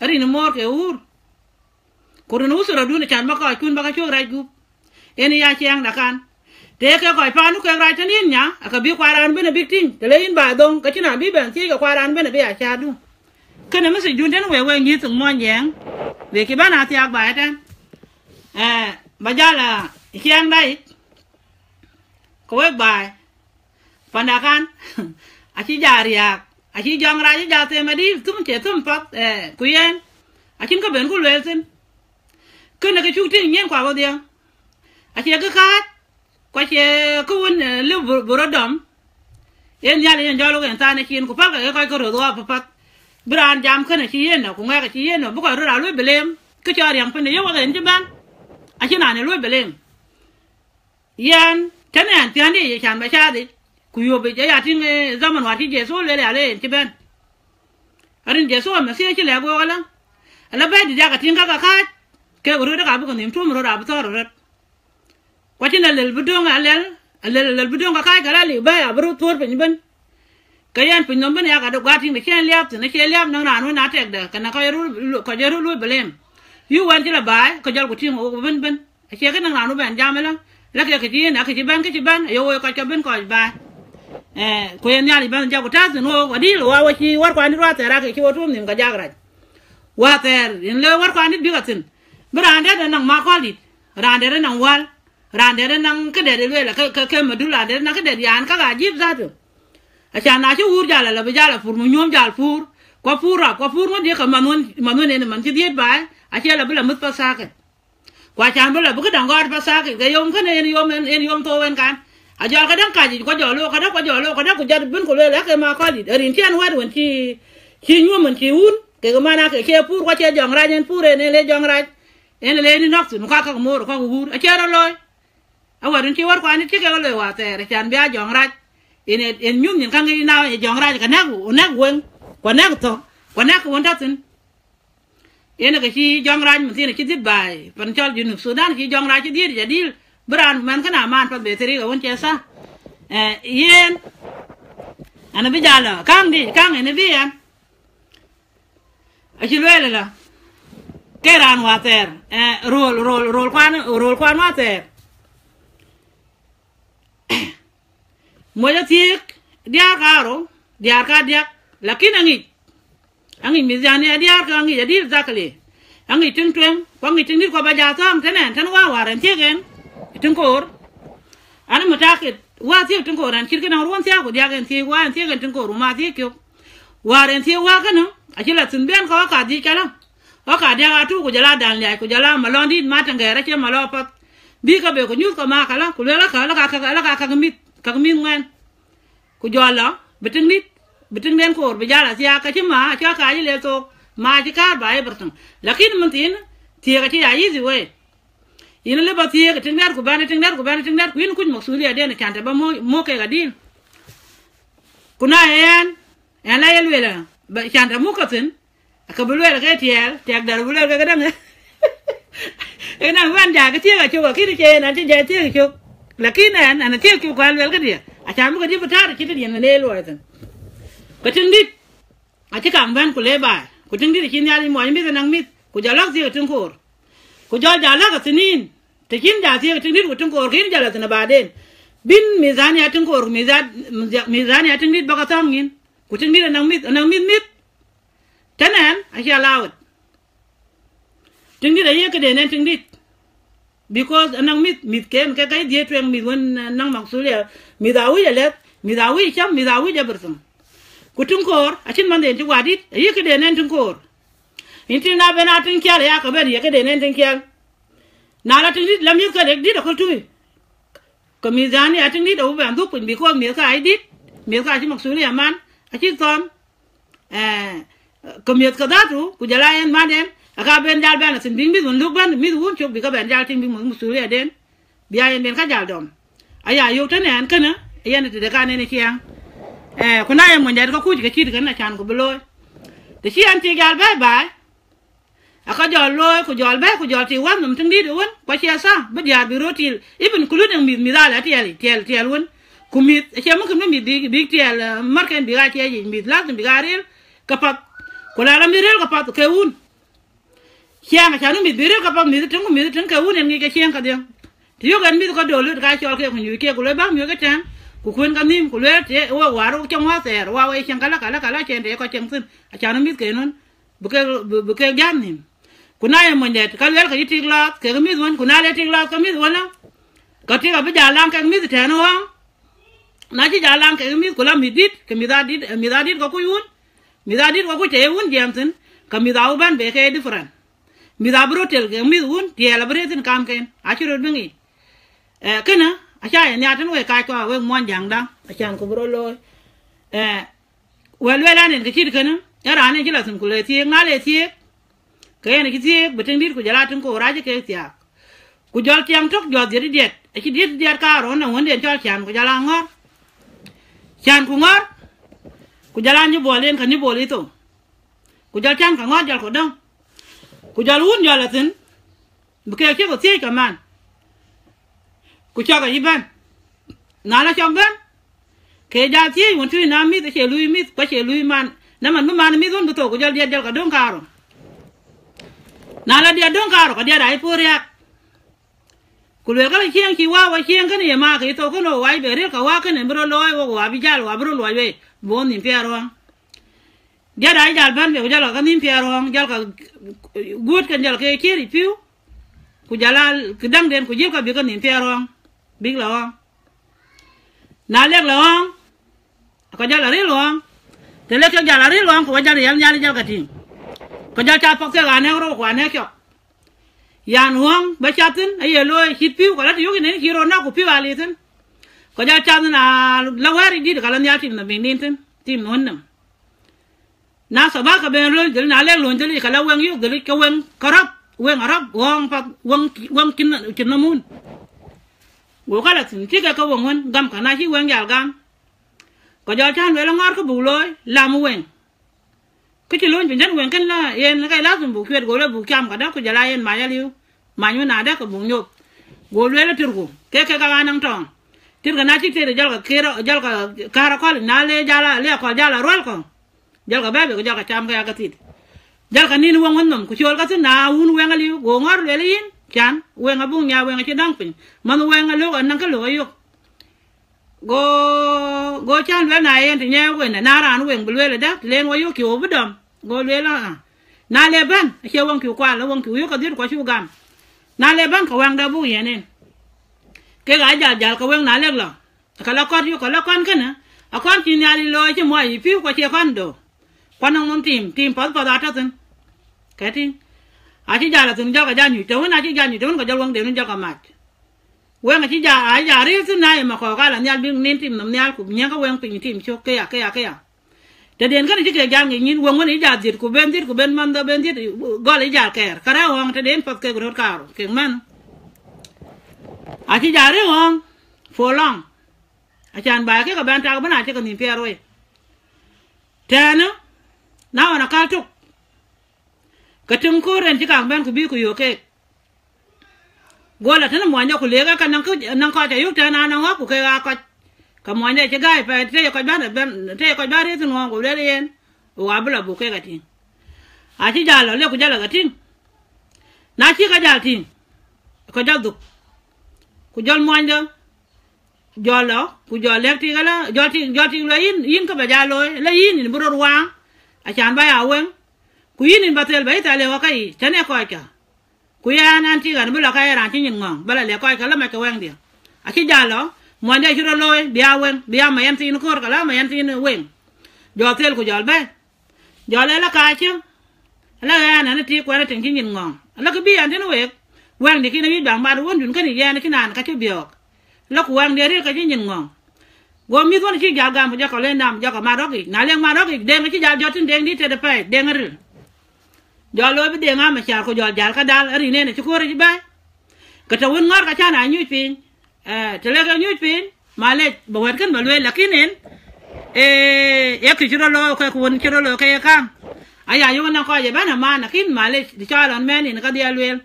ari ni mor ke ur kurun usura dun chan ma ka kun ba ka chog rai gu eni ya chiang da kan. Te ke ko pa nu ke rai tan yin nya, aka bi kwaran bene big ting te le yin ba dong, ka china bi ben ti ka kwaran bene bi a cha du. Kana mesi jun den we we ngi tung mwanja we ki bana ti ak ba tan eh bajala chiang dai. Ko wek bai pandakan achi jaria achi jong ra ji ja te ma di, tum che tum pat eh kuyen achin ka ben ku le tin kana ka chu tin nyen kwa bo dia achi ka ka kwa che ku won le borodom en yale en jalo en tane kin ku pa ka ka ko ro do pa pat bran jam kana chi yen na ku nga ka chi yen no bu ko ro ra lu belem ka cha riang pende yo wa en ban achi na ne lu belem yan tane an tiande ye chan ba cha de ku yo be ya tin zaman wa ti je so le le ale ti ben arin je so ma se chi le go wala ala ba di ja ka tin ka ka khác ke uru da ka bu ko nim tu mu ra bu to ro kwa tin le bu do nga le le le bu do nga ka ka la le ba ya bru tur pe ni ben ka yan pe nom ben ya ka do ga tin ne chen liap tin ne chen liap nang na no na tek da kana ka ru ko je ru lu belem yu wan ti la ba ko jal ko tin o ben ben a che ka nang na no ben ja me la la ke ke ti na ke ti ban ke ti ban yo ko ka ben ko ba eh ko yan yali ban ja ko no wa di wa wa chi war kwa ni ta ra ke ki wo nim ka ja wa ter in le war kwa bi ka tin brande da nang ma ko li rande da nang wal. Rande da nang ke de le la ke ke ma du la de nang ke de yan ka ga jip za tu. A cha na chu ur ja la la ja la fur, mu nyom ja fur. Ko fur ra ko fur mo de ka ma non ma non ne man ti di ba a che la bu la mut pa sa ke kwa chan bu la bu ka dang gar pa sa ke ke yom ka ne yom en yom to wen kan. A jol ka dan ka ji ko jolo, ka da ko jolo, ka da ku jar bin ko le la ke ma ko li rin tian wa won ti ti nyom man ti un ke ga mana ke ke pur ko che jong ra jen pur ne le jong ra ene leni nokti nok sun ka ka mo ko gur. A che loy. A wa rin war kwani ti ke lo wa te re chan bia jong ra ene, en nyum nyin kangi na jong ra ka nagu ku na wen ko na to ko na ko won ta tin. En ka chi jong ra mun ti ne chi dit bai, pan chol ju nu sudan, chi jong ra chi dir, ja dil. Beran man kana man pat beteri ga won chesa eh yen ana bi jala, kang di, kang ene bi yan a chi lele la keran water eh roll roll roll kwan roll kwan water moja mo ya tik dia karo dia ka dia lakin angi angi mizani dia ka angi jadi zakli angi ting tuen ko angi ting dir ko baja tong tenen tan wa waran tigen tinkor ana matakit wa tiek ti kor an kirkin an ruwan tiek ko dia gan ti wa, an ti kor ma tiek yo. Waran tiek wa kana akila tin ben ko ka di kala o ka dia ga tu ko jala dan le ko jala malondi ma tan ga rake malo pat bi ka be ko nyu ko ma kala ko le la ka la ka ka, la ka ka mit ka mit ngwen ko jala bitin mit bitin den ko be jala tiya ka ti ma ka ka ji le to, ma ji ka ba e bertang lakin mun tin ti ga ti ya yi zi we. Ina le ba tie ga tin dar ku bana tin dar ku bana tin dar ku in kuj maksuliya den kan ta ba mo mo ke ga din. Kuna yan yan la yel wela ba kan ta mu ka tin ka bu le ga tiel tek dar bu le ga dang ina wan ja ga tie ở chu là ki này, anh ti ja tie ga chu lakini an ana tie ku kwal wel ga dia a cha mu ga di butar ki ti yan le lo tin ka tin dit a ti kam ban ku le ba ku tin dit kin ya li mo mi nang mit ku ja lak tie tin kor ku ja ja la ka thì te kin ja tie chân dit ku tin kor kin ja la tin ba den bin mizani ya tin kor mizani mizani ya tin dit ba ka tam ngin ku tin dit nang mit nang mit mit tanan a sha lawat tin dit a ye cái de nen tin đi, because nang mit mit ken ka kai die twen mit won eh, nang maksulia mi da wi mit mi da wi cham mi da wi ja bersam ku tin kor a tin man de ti wadit a ye ka de nen tin kor. In tin na be na tin kyal ya ka be ye ka de nen tin kyal na la tin dit lam yu ka de dit ko tu ko mi zani a tin dit o ban du pin bi ko mi ka ai dit mi ka ti maksulia man a ti tom eh ko mi ka da tu ku jala en ma den aka ben jal ben sin bing mi dun luk ban mi dun chok bi ka ben jal tin bi mo maksulia den. Biya en ben ka jal dom. Aya yo tan en kana yan ti de ka ne eh kuna yan mo ndar ko ku ga ti ga na chan ko beloy. De chi an ti gal bye bye aka jol loy ku jol be ku jol ti wan num tin di won ko chi sa bu dia bi rotil ibn kulun mi mi dala tiel tiel tiel won ku mi che mo kum mi di di tiel marken bi ga ti ji mi la bi ga rel ka pat la mirel ka pat ke un chiang cha nu mit mirel ka pat mit tin mit tin ke un en ngi ke chiang ka dia. Ti yo gan mit ka do lut ka chol ke kunyu ke, ku bang mi ga tan ku kun ka nim, ku te wa wa ro chong wa ter wa we chiang kala kala kala chen de ko chen sin. Cha nu mit ke nun. Bu ke bu ke gan nim. Kuna ye mo net ka wel ka yitik la ke mi won kuna le tik la ka mi won ka ti ka bi ja lang ka mi te no na ji ja lang ka mi kula mi dit, ke mi da dit mi da dit ka ku yun mida dit ko ku wun un jam tin ka mida u ban be ke different. Mida bro tel ke mi wun ti la bre tin kam ken. A chi ro bingi e kana a cha ya nya we ka kwa we mon jang da a chan ko bro lo e wel wel anen ke ti kana ya ra ne ji la ti ngale ti kayen ki tie beting dit ku jala tin ko raje ke tia ku jol tiang tok jol dir diet. E ki dit diet ka ro na wonde jol chan ku jala ngor. Chan ku ngor ku jala ni bolen ka nyu boli to. Ku jol chan ka ngor jal ko dong ku jol un jol tin. Bu ke ke ko tie ka man. Ku cha ga iban na la chong gan. Ke ja tie won tu na mi te lui mi pa che lui man. Na man man mi don to ku jol diet jol ka dong ka na la dia don karo ka dia dai poriak kulwe kala chiang chi wa wa chiang kan ye ma ke to ko no wai be re ka wa kan bro loy, wo wa bi jal, wa bro loy we bon ni pero dia dai jal ban be jal ka ni pero jal ka gut kan jal ke kiri piu ku jala ku dang den ku jil ka bi ka ni pero big la na lek la ka jal ri lo te lek jal ri lo ko jal yal nyal jal ka ting ko jal cha pok ke ga ne ro kwa ne kyo yan huang ba giờ tin ay lo hit piu ko la yu ne ki rồi na ku piu ali tin ko ja cha na la wari di ka la nya tim na bin din tin tim non nam na so ba ka ben lo dil na le lon dil ka la wang yu dil ka wang karab wang arab wang pa wang wang kin kin na mun go kala tin ti ka ka wang won gam ka na hi wang yal gam ko ja cha le la ngar ko bu loy la mu wang cái chuyện luôn chuyện quen cái là, yên, cái lá dùng bù khuyết gối là bù cam cả đó cái jala yên mà ya liu. Mà như nào đó cái bù nhột. Gối lên là turku cái cái cái anh tròn? Tir cái nào tere tir jal cái kero jal cái kara kol na le jala, le kol jala rol ko. Jal cái bé cái jal cái cham ga cái tit jal cái nin wong wong ku chol ga tin na un wen liu go ngor le lin chan wen bung nya wen chi dang pin. Man wen lu cái nang ka lo yo go go chan le na yen ti nya wen na ran wen bu le da len wo yo ki o bu dom. Go le la ah. na le ban che wong ki kwa, la wong ki yo ka dir ko chu gam. Na le ban ka wang da bu yenen ke ga ja ja ka wen na le la ka la ko yu ka la kon kana a kon ti nya li lo che mo yi pi ko che kon do kon nong tim tim pa pa da ta tin ka ti a cái ja la tin ja ka ja ni to na ti ja ni to ka ja wang de ni ja ka mat wen a ci ja a ja ri sin na ma ko kala nyal bi nin tim nam nyal ku nya ka wen pin tim cho ke ya ke ya ke ya te den kan ci ke jang ni wen woni ja dir ku ben dir ku ben man da ben dir go le ja ke kara won te den pat ke gro karo ke man a chi đấy không? For long a chan ba ke ka ban ta bana che ka ni pe roi tana na wana ka tuk ka tin ko ren chi ka ban ku bi ku yo ke gola tana mo cái năng cứ năng coi chạy ku thế nào, năng yu của cái na cái ke ga ka gai phải nya che ga ở bên ko cái ban đấy thì ngon của đấy ngong ku bữa là wa cái cái ke à chỉ a là jalo của ku là cái tin nãy chỉ cái jal tin cái jal duk ku jol mo jolo ku jol le ti gala jol ti jol ti la yin yin ka ba jalo e. la yin ni buro wa a chan ba ya wen ku yin ni batel ba ita le wa kai tane ko ka ku ya nan ti gan bula kai ran ti nyin ngong. Bala le ko ka la ma ka wen dia. A ki jalo mo nya juro loy e, bia wen bia ma yan ni kor ka la ma yan ni wen jol tel ku jol ba jol la ka chi. La ya nan ti ko ra tin nyin ngong. La ka bi an ti tin wek wang đi kina bi bang ma won dun kan ya ni kina ka ti biok. La wang wen de ri ka nyin ngong. Go mi ko chi gal gam ja ko le nam ja ko ma roki na le ma roki de ngi chi ja jo tin de ndi te de pe de ngri jo lo bi de nga ma cha ko jo jal ka dal, ri ne ne chi ko ri ba ka ta won ngar ka cha na nyu pin. Eh te le ka nyu pin, ma le bảo wer kan ba le la kinen eh ya ki chiro lo ka ko won chiro lo ka ya kam aya yo na ko je ba ma na kin ma le di cha lon me ni ka dia lwel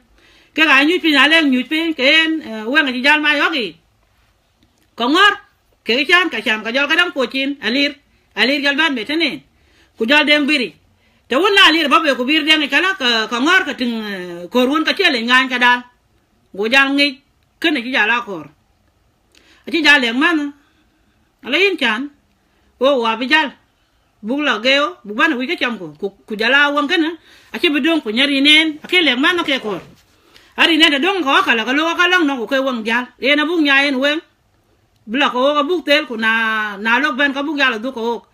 ke ga nyu pin ale nyu pin ke en wen ga jal ma yo ki ko ngor ke chan ka cham ka jol ka dang po chin alir alir jal ban be tene ku jol dem biri. Te won na alir ba be ku bir dem kala ka ka ngor ka ting ko run ka chele ngan ka dal go jal ngi ken ji jala kor a ji jal le man ala yin chan o wa bi jal buk la geo buk bana wi ka cham ko ku jala wan kana a ci bidon ku nyari nen a ke le man no ke kor ari ne da ko kala ka lo lang no ko wan jal. E na buk nya en wen bla ko ka buk tel ku na na lok ben ka buk jala du ko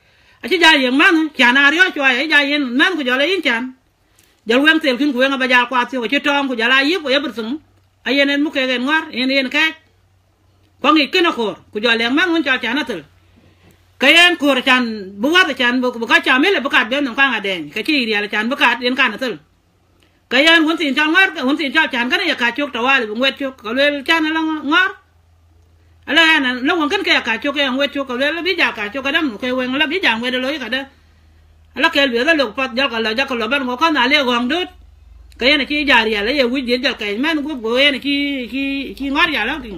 a ci jal yen man kya na rio chwa e ja yen man ku jala yin chan. Jal wen tel kin ku wen ba jal kwa ti ko ci tong ku jala yip ko yebur sung. A yen en mu ke gen ngor en yen ka ko ngi kena kor, ku jala man un cha cha na tel. Kayen kor chan, bu wa chan, bu ka cha mele bu ka ben nong ka den. Ka chi ri ala chan, bu ka den ka na tel cái anh huấn xin cho ngót, huấn xin cho chán cái này, cả chục tàu ai cũng quét chục cái lên cha nó là ngót. Là anh lúc còn cái kia cả chục cái quét chục cái lên bây giờ cả chục cái đâm cái quen là bây giờ quen được lối cả đó. Là cái bây giờ lục phát giờ cái là giờ cái là bên ngoài con nào liền gòn đốt cái anh kia giờ là lấy quýt điện cho cái mà nó cũng gọi anh kia chỉ chỉ ngót giờ lắm thì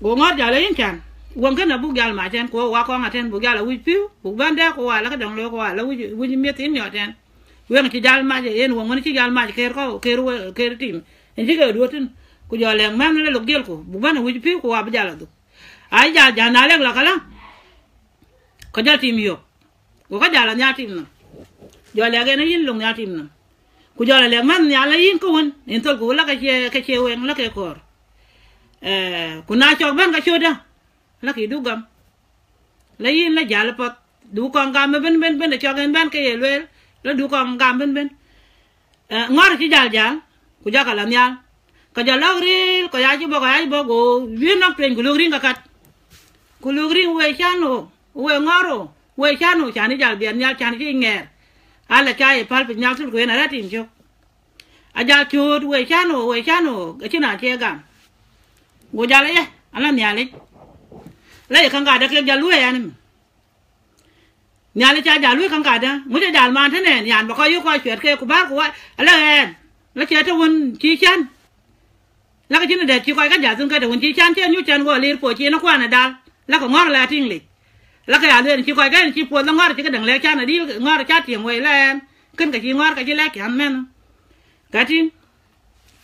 ngõ ngót giờ lấy chán. Quên cái là bút giả mà chán của qua con à chán bút giả là quýt phiu bút ban đá của là cái đồng lô của là quýt quýt miết tiếng nhỏ chán wen ki jal maje en wong ni ki jal maje ker ko ker we ker tim en ti ga duotin, ku jo le man le lo gel ko, bu ban wi pi ko ab jala du ai ja ja na le la kala ko ja tim yo ko ka jala nya tim na. Jo le ga na yin lo nya tim na. Ku jo le man nya la yin ko won, en tol ko la ka che ka che wen la ke kor eh ku na chok ban ka choda la ki du gam la yin la jala pat du kon ga me ben ben ben cho gen ban ke ye lwel lo du ko gam ben ben ngor ci jal jal ku jaka la nyal ka jala ri ko ya ji bo ka ya bo go wi na pen ku lu rin ka kat ku lu rin we chano we ngoro we chano chani jal bien yal chani ci nger ala cha e pal pe nyal tu ko na ratin jo a jal chut we chano we chano ga ci na che gam go jal ye ala nyale lai ye kanga da ke jal jalu ya ni nyale cha jalu kanga da mu ja jal man tane yan ba ko yu ko chwet của ku ba ku ala en la che ta won chi chan la ka chin da chi ko ka ja sun ka da won chi chan chen yu chan go lir po chi na kwa na dal la ko ngor la ting li la ka ya le chi ko ka chi po la ngor chi ka dang cha na di ngor cha tieng we len kin cái chi ngor ka chi cái kyan men ka tin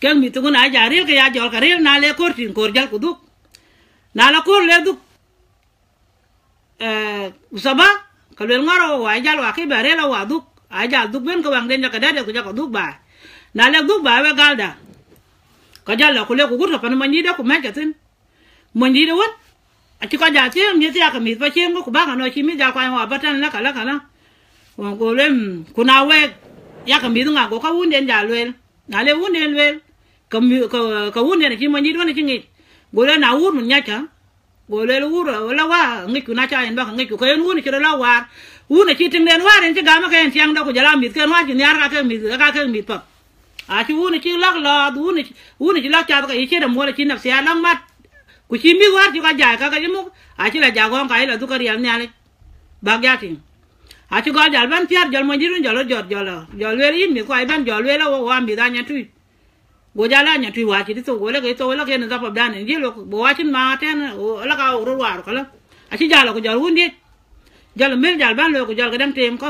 ken mi tu na giả ril cái ya jol ka ril na le kor tin kor jal ku duk na la kor le duk usaba kalwel ngaro wa jal wa ki bare la wa duk. A jal duk, ben ko wang den ka dade ko jako duk ba na le duk ba we galda ka jal la ko le ko gut pa ma ni da ko ma jatin. Mo ni da won a ti ko ja ti mi ti aka mi pa chi ko ba ka no chi mi ja kwa wa batan la kala kala wa ko le ku na we ya ka mi nga ko ka wun den ja lwel na le wun den lwel ka mi ka ka wun den chi mo ni do ni chi ngi go le na wun mun nya cha go le lu ro la wa ngi ku na cha en ba ngi ku ko en wun ki la wa wun ki tin den wa den ti ga ma ka en tiang da ku jala mi ken wa ki nyar ka ke mi ka ke mi pa a chi wuni chi lak lo wuni wuni chi lak cha ka chi da mo la chi nap sia lang mat ku chi mi war chi ka ja ka ka mu a chi la ja gon ka ila du ka riam nyale bag ya tin a chi ga jal ban piar jal mo jirun jal jot jal jal le yin mi ko ai ban jal le la wo wa mi da nya tu go nya tu wa chi to ke to la ke na pa dan ni lo bo wa ma ten la ka ro wa ka la a ko jal wun jal mel jal ban lo ko jal ga tem ko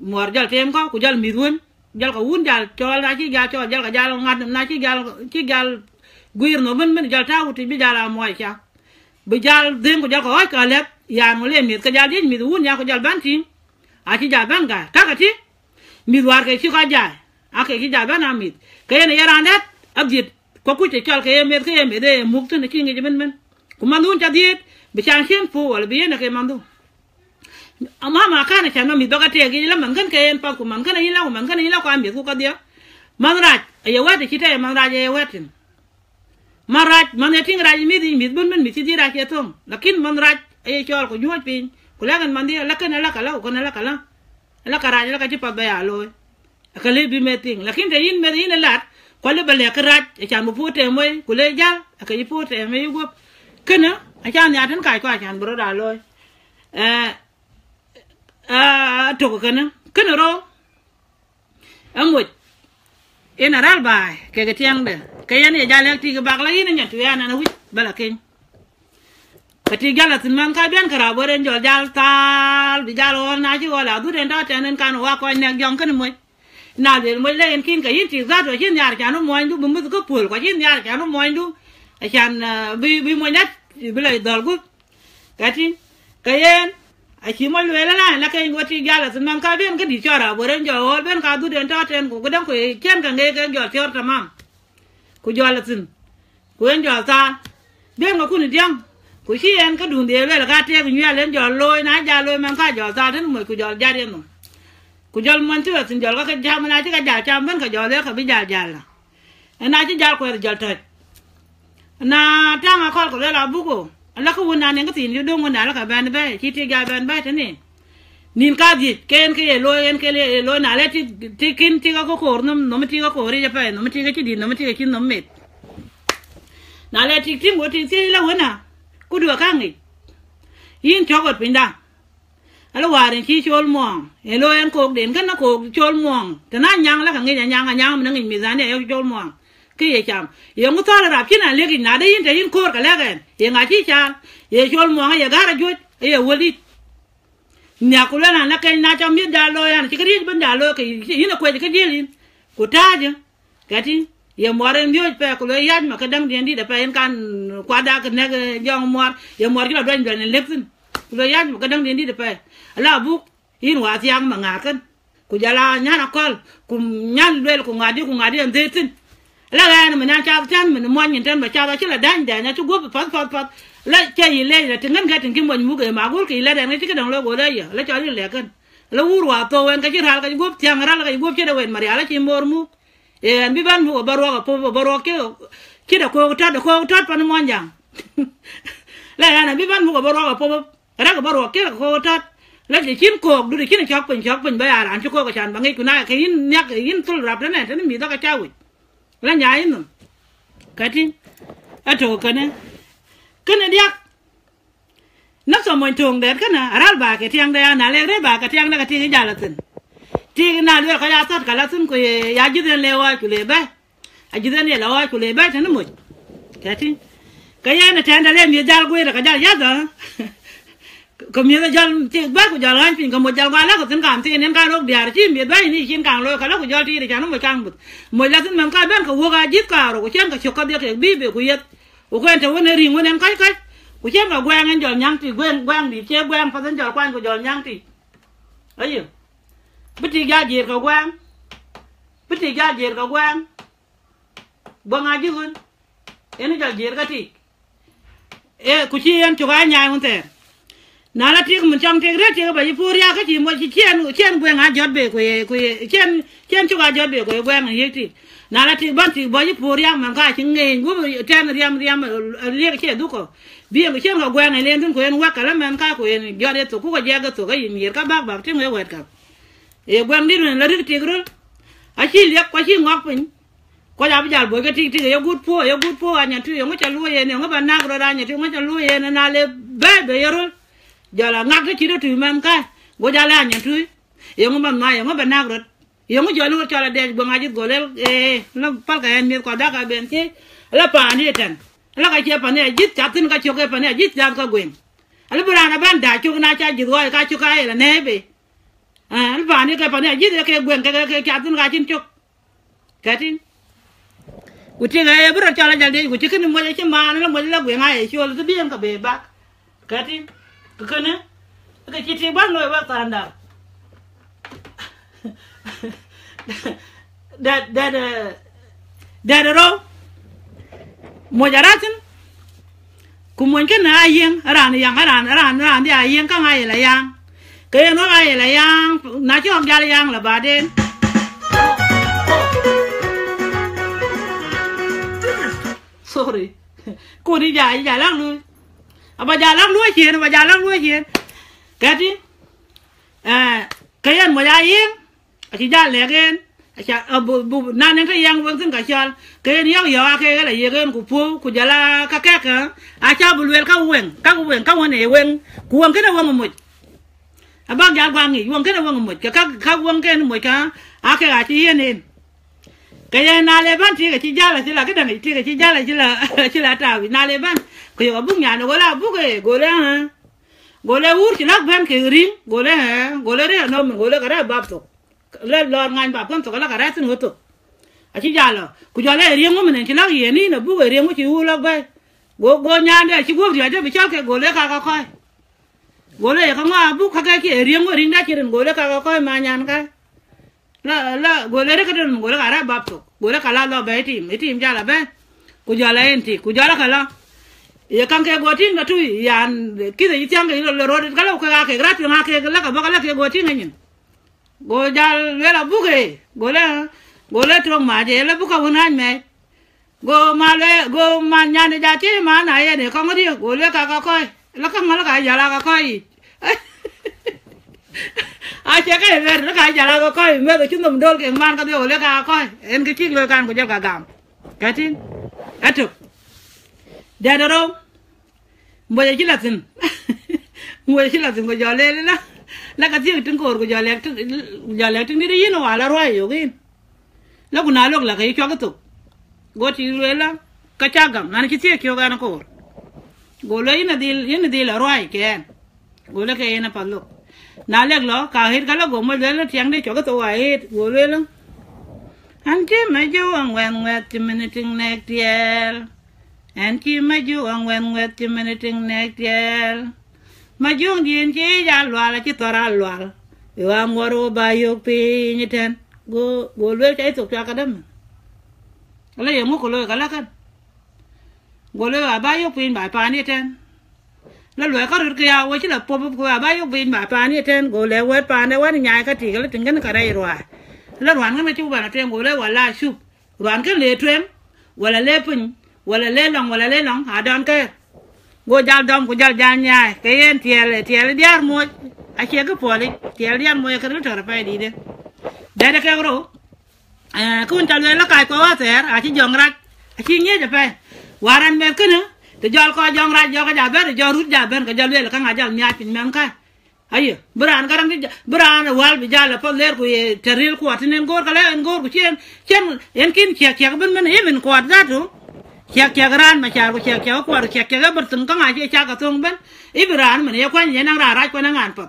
mor jal tem ko ku jal mi ruon jal ka wun jal chol na chi jal chol jal ka jal ngat na chi jal chi jal guir no men men jal ta bi jal moy cha bi jal den ko jal ko ay ka lep ya mo mi ka jal din mi wun ya ko jal ban tin a jal ban ga ka ka ti mi war ke chi ka jal a ke chi jal ban ke ne yaran dat ab dit ko eh, ku che chol ke me ke me de muk ne chi ngi men ku man wun cha dit bi chan chen fu wala bi ne ke mandu amma ma kana chama mi doga te gi la mangan kan kayen pa ku, man kana ila ku mangan kana ila ku ambi ku ka dia. Man raj ye wati chita ye raj ye watin man man ye ting raj mi di mi bun men mi ti di raj ye tong. Lakin man raj ye chol ku nyoj pin. Ku la gan man la kana la kala ku na la kala la. Ka la ka chi pa ba ya lo ka le bi me ting lakin te yin me yin lat ko le ba le ka raj e chan bu pu moy, ku le jal ka yi pu te me yu gop. Kana eh, eh, a chan ya tan kai ko a chan bro da lo eh a to ko kana kana ro amuj ina ral bai ke ga tiang de. Ke yan ya jale ti ga bagla ina nya tu yana na wi bala ken ka ti jala tin man ka ben kara boren jol jal tal bi jal on na ji wala du den da tenen kan wa ko ne jong kan moy na de moy le en kin ka yin ti za do yin yar ka no moy du bu mu ko pul ko yin yar ka no moy du a chan uh, bi bi moy nat bi le dal gu. Ka ti, ka yen, a chi mo lwe la la la ke ngo ti gala sun man ka ben ka di chora bên jo hol ben ka du den ta ten ku gudan ku e ken ka nge ke jo chor tamam ku jo la sun ku en jo ta, ben ngo ku ni diang. Ku chi en ka dun de le ka te ku nya len jo loy na ja loy man ka jo ta đến mo ku jo ja den no ku jo man ti sun jo ka jam na man ti ka jal cham ben, ka jo ka bi jal jal na e na ti jal ko er jo ta na ta ma ko ko la bu ko la ko wona ne ngati ni do ngona la ka ban ba chi ti ga ban ba ta tani nin ka di ken ke lo en ke le lo na le ti ti kin ti ga ko kor no no ti ga ko ri ja pa no ti ga ti di no ti ga ki no met na le ti ti mo ti ti la wona ku du ka ngi. Yin chogot pinda ala warin chi chol mong cái nó en ko den kan na nhang chol mong ta na nyang la ka ngi nyang nyang na ngi mi zane e chol mong ki ye cham ye ngu tala rap kina le ki na de yin te yin kor ka legen ye nga chi cham ye chol mo ye gara ju ye woli nya ku la na ke na cham mi da lo yan ti kri ben da lo ki yin ko ke jilin ku ta je kati ye more myo pe ku le yan ma ka dang den di da pe en kan kwa da ka ne jong mor ye mor ki la nên den lepsin ku le yan ma ka dang den di da pe la bu yin wa tiang ma nga kan ku jala nya na kol ku nyan lwel ku ngadi ku ngadi en detin la ga na mana cha tan mana mo nyin tan ba cha ba chi la dan da na chu go pat phát pat la cha yi le la tingan ga tin kim mon muốn ga ma gol ki la da ne cái ka dang lo go da ya la cha ni le kan la ur wa to wen ka chi ral ka go tiang ral ka go chi da wen mari ala chi mor mu e an bi ban mu ba ro ga po ba ro ke chi da ko ta da ko ta pa mo nyang la ga na bi ban mu ba ra ga ba ro ke ko ta la chi chin ko du chi na chok pen chok pen ba ya ran chu ko ka chan ba ngi ku na ka yin nyak yin tul rap da ne tan mi da ka cha wi la nyai no kati ato kana kana dia nak so mon tong cái kana aral ba cái tiang đây, na le re ba cái tiang da cái ti ja la tin na le ka ya sat cái la tin ko ya ji den le wa ku le ba a ji den le qua wa ku le ba tan mo kati ka ya na tan da le mi jal go ra ka ja ya da ko mi da jal ti ba ku jal han pin ko mo jal ga la ko tin kam ti nen ka rok diar ti mi ba ni chin kang lo ka la ku jal ti ri chan mo kang but mo la tin man ka ben ko wo ga jit ka ro ko chen ka chok ka de ke bi be ku yet ku ko ente wona ring wona kai kai ku chen ka gwang en jol em ti gwen gwang di che gwang pa chi na la tik mun chong tik ra tik ba ji pur ya ka chi mo chi chen chen gwen a jot be ku ye ku ye chen chen chu ga jot be ku ye gwen ye ti na la tik ban tik ba ji pur ya man ka chi nge ngu ten riam riam le ke du ko. Bi ngi chen ka gwen e le tin ku en wa ka la man ka ku en jot e to ku ko je ga e to ga yin yer ka bak bak tin we wet ka. E gwen di la rik tik ru a chi liep kwa chi ngok pin kwa ja bijal boy ka tik tik yo gut po yo gut po anya tu yo ngocha lu ye ne ngoba nagro da nya tu ngocha lu ye anh na le be be rồi jala ngak ti chi tu mam ka, go jala anya tu yo ngoba ma yo ngoba nagro yo ngo jalo chala de bo ngajit go le e eh, la pal ka en mi ko da ka ben ti la pa ni e ten. La ka che pa ne, jit cha tin ka choke pa ne, jit ja ka gwen. Ala burana ban da chu na cha jit go e ka chu ai e la ne be. À nó anh ấy cái phần này giết cái quyền cái cái cái cái tin cái chín chục cái tin. Của chị cái bữa cho là jadi của chị cái mua cái mà nó mới là quyền ai cho là biết cái bề bạc cái tin kene cái nữa cái no chị tanda rồi bác tàn that that that ro mojaratin kumon cái na ayeng ran yang ran ran ran dia ayeng kan ngai la yang cái no ai la yang na chứ không ra là yang là bà đen sorry. Cô đi dài dài lắm luôn. À, bà già lắc nuôi chuyện bà già lắc nuôi chuyện cái gì à cái anh mà già yên. À, Chỉ già lẹ cái à, chả à bu bu nan nên cái yang vẫn tin cái chal cái anh yêu yêu cái là gì? Anh của phu của giờ là cái cái cái à cha bu luyện các quen các quen các quen này quen cuồng cái nào quen một abang ja gwang ni wong kene wong mut ka ka wong kene à ka ake ga ti yen cái này na lê ban chỉ cái chi giá là chỉ là cái thằng chỉ cái chi giá là chỉ là chỉ là trào na lê ban cái cái bung nhà nó gọi là bung cái gọi là hả, gọi là uống chỉ là ban cái ring gọi là hả, gọi là đấy nó mình gọi là cái đó bắp tục là lor ngang bắp con tục là cái đó xin hút tục à chỉ giá là cứ cho là riêng của mình chỉ là cái này nó bung cái riêng của chỉ u là bay go go nhà đây chỉ uống gì đó bị cho cái gọi là cái cái coi gọi là cái ngon bung cái cái riêng của ring đã chỉ là gọi là cái cái coi mà nhà cái la la gole re ka den gole ka ra bap to gole kala lo be tim tim jala be ku jala enti ku jala kala ye kan ke go na tu yan kide de tiang ke lo ro ka la ka ke rat nga ke la ka ba ka la ke gotin nyin go jal le la bu gole gole tro ma je la buka wona me go ma le go ma nyane ja ti ma na ye ne ko ngodi gole ka ka ko la ka ngala ka jala ka koi a che ka ver la ka jala ka koi me ko chundum dol ke man ka dio le ka koi en ke chik lo kan ko jab ka gam cái tin atu da da ro mo ya chila tin mo ya chila tin ko jale le la la ka ti tin ko ko jale tin jale tin ni yin wa la ro yo gin la ku na lok la ka cái chwa ka to go ti le la ka cha gam na ki ti kyo ga na ko golo ina dil ina dil roi ken golo ke นาเล็กหรอกาเฮ็ดกันแล้วกูมาเล่นแล้วเทียงได้จอกตัวเฮ็ดกูเล่นแล้วอันที่มาอยู่อังเวนเวทที่มันถึงเล็กเดียวอันที่มาอยู่อังเวนเวทที่มันถึงเล็กเดียวมาอยู่เดียนที่ยาลวาละที่ตัวราลวาลอยู่อังวารูบายุกปีนี่แทนกูกูเล่นใจสุกจากกันมั้งแล้วยังมุกกูเล่นกันแล้วกันกูเล่นบายุกปีบ่ายปานนี่แทน ina pallo na lek lo ka hit kala go mo le tiang de choga to wa hit golo lo anti ma jo ang wen wet ti minuting nek tiel anti ma jo ang wen wet ti minuting nek tiel ma jo dien che ja lwa la chi tora lwa wa ngoro ba yo pi ni ten go go le chai to ka kadam ala yo mo ko lo kala kan gole wa ba yo pin ba pa ni ten la lwe ka ru ya wo chi la po po wa ba yo pin ba pa ni ten gole we pa ne wa ni nya ka ti ga tin gan ka rai rwa la rwan ga me chu ba na ten gole wa la shu rwan ka le twen wala le pin wala le long wala le long ha don ka go jal dom go jal jan nya ke yen tiel tiel diar mo a che ga po li tiel diar mo ka ru ta pa di de da da ka ro eh kun ta le la kai ko wa ter a chi jong rat a chi nye ja pa waran mer kana te jol ko jong ra jo ka ja ber jo rut ja ber ka jol le ka nga jal nya pin men ka. Ayo bran garam di bran wal bi jala po ler ku ye teril ku atinen gor ka le en gor ku chen chen en kin chia chia ben men e men ko da tu chia chia gran ma chia ku chia chia ku chia chia ber tun ka nga chia cái ka tung ben. I ăn men, ye kwan ye nang ra ra ko nang an po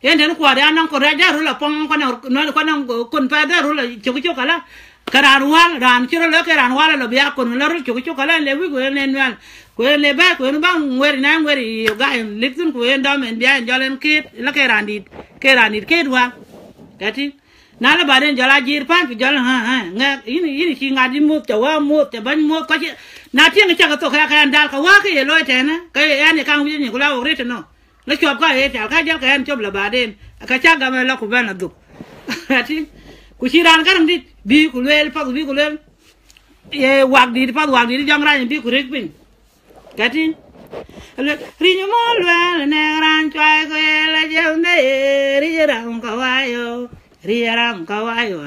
en den ku da nang ko ra ja ru la pong ko no ko nang kun pa da ru la chu chu ka la karan wal ran chiro le karan wal lo bia kun la ru chu chu kala le wi ko ne nwal kwen le ba kwen ba ngwer na ngwer yo ga en ko kwen dom en bia en jolen kit la ke randit ke randit ke dwa kati na la baden jola jir pan, fi jol, ha ha, nga, ini ini ki nga di mut wa mut te ban mut ko ci na ti nga cha ka to, ka kan dal ka wa ke lo te, na, ka ya ni kan wi ni kula la o rete no. La chop ka ye ta ka jal ka en chop la baden ka cha ga me la ku ba na du kati ku chiran ka ndit bi ku lel pa bi ku lel ye wak di pa wak dit, jam ran bi ku rek pin kati le riño mo lel ne ran chwa ko la je ne ri ram ka wa yo ri ram ka wa yo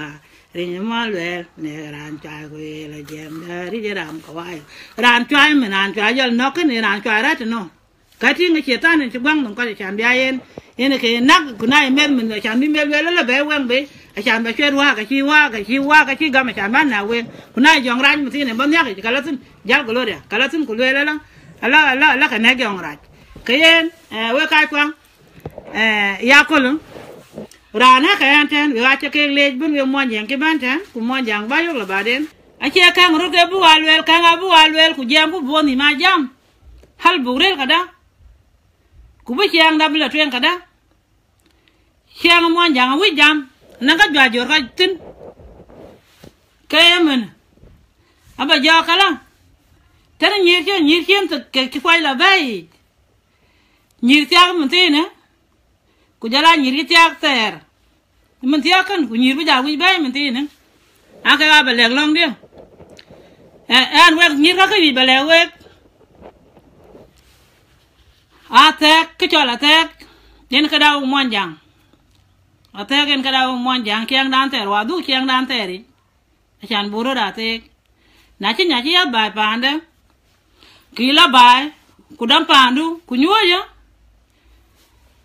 ri ni ma lwe ne ran cha ko la jem da ri je ram ko wai ran cha mi ran cha jol no ke ni ran cha ra no ka ti ngi che tan ni gwang nong ko cha bia yen yen ke nak ku na men min cha mi mel le la be wen be a cha ba chwe wa ka chi wa ka chi wa ka chi ga ma cha man na wen ku na jong ran mi ti ne ban ya ka la tin jal ko lo ya ka la tin ku le la la ala ala ala ka ne jong ran ke yen we ka kwang ya ko lu rana ka yan ten, we acha ke lej bun, we mon yang ke ban ten, ku mon yang ba yo la ba den. Acha ka ngru ke bu wal wel ka nga bu wal wel ku jam ku bo ni ma jam hal bu rel kada ku bu chiang da bila tuen kada chiang mon yang wi jam, na ka jwa jor ka tin ke yamen aba ja kala thế là nhiều kia nhiều kia thì cái cái quay là vậy. Nhiều kia mình thế nữa. Cô gia la nhiều kia ter mình thế cần cô nhiều bây giờ bây bây mình thế nè anh à, cái bà bèn long đi. À, à anh quẹt nhiều cái gì bà lẹo quẹt à thế, cái chỗ là thế. Đến cái đâu muôn giang à thế cái cái đâu muốn chẳng kia đang ter và du kia đang ter đi. Chẳng bố đó thế. Nãy chứ nãy chứ, bà bà anh đó kila bai ku dam pandu ku nyuya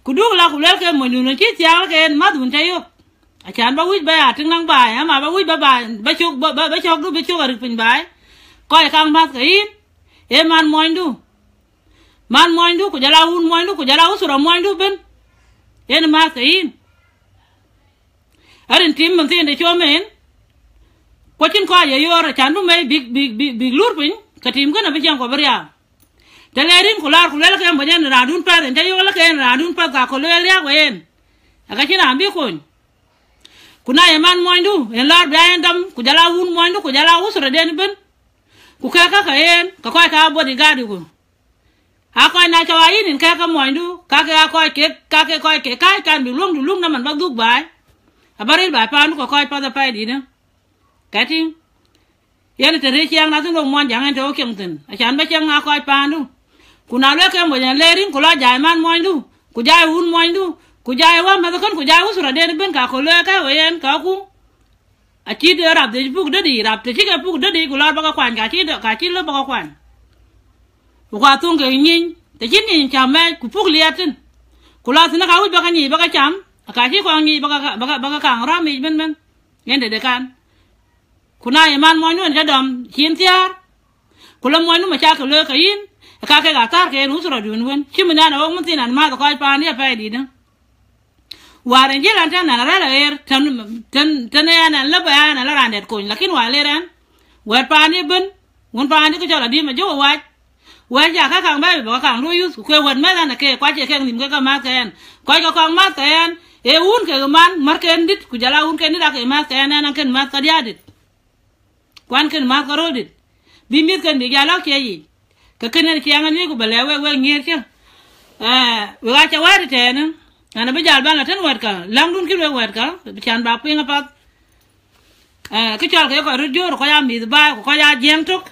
kuduk la ku lel ke mo chi tiang ke ma dun cha ba wi ba ating nang ba ama ba wi ba ba ba chok ba ba chok du ba chok arik pin bai. Ko e kang mas kain e man moindu man moindu ku jala un moindu ku jala usura moindu ben. En mas kain arin tim man tin de chomen ko chin ko ye yor chan du mai big big big big lur pin. Ka tim ko na bi jang ko bria telerin kular kulel ke mbajen radun pa den tayo la ke radun pa ka ko le ya wen aga china ambi kun kuna yaman moindu en lar bayan dam ku jala un moindu ku jala usra den ben ku ka ka en ka ko ka body guard ku ha ko na chawa yin ka ka moindu ka ka ko ke ka ke ko ke kai kan bi lung lung na man ba duk bai abaril ba pa nu ko ko pa da pa di na kating yani tere chiang na tungo mon jang en to kyang tin. A chan ba chang a ko nào nu kuna le giờ mo rin lerin kula jai man mo du, ku jai un mo ndu ku jai wa ma kan ku jai usura den ben ka ko le ka wen ka ku. A chi de rap de buk de di rap de chi ke buk de di kula ba ka kwan ka chi de ka chi le ba ka kwan. Ku ka tung ke nyin te chin nyin cham me ku puk liatin kula tin ka u ba ka ni ba ka cham. Ka chi ko ni ba ka ba ka ba ka kang ra mi ben ben. Yen de de kan kuna ye mo ndu ja dom tiar. Kula mo ndu ma cha ko ka ka ke ke nu sura dun wen. Chi mun na mun tin an ma ko pa ni pa di na waren je lan tan na ra la er tan tan tan ya na la ba na la ran det ko lakin wa le ran wa pa ni ben, mun pa ni ko jala di ma jo wa wa ja ka kang ba ba kang ru yu ko wan ma na ke, kwa je ke nim ka ma ke ko ko kang ma ke e un ke man, mar ke dit, ku jala un ke da ke ma ke na ken ma ka dia dit kwan ken ma karodit ro dit. Bi mi ken bi jala ke yi. Ka kene ke anga ni ku bale we we ngir ke. Eh we ga cha war te ne. Ana bi jal bana tan war ka. Lang dun ki we war ka. Bi chan ba pe ngapa eh ke chal ke ko ru jor ko ya mi ba, ko ya jem tok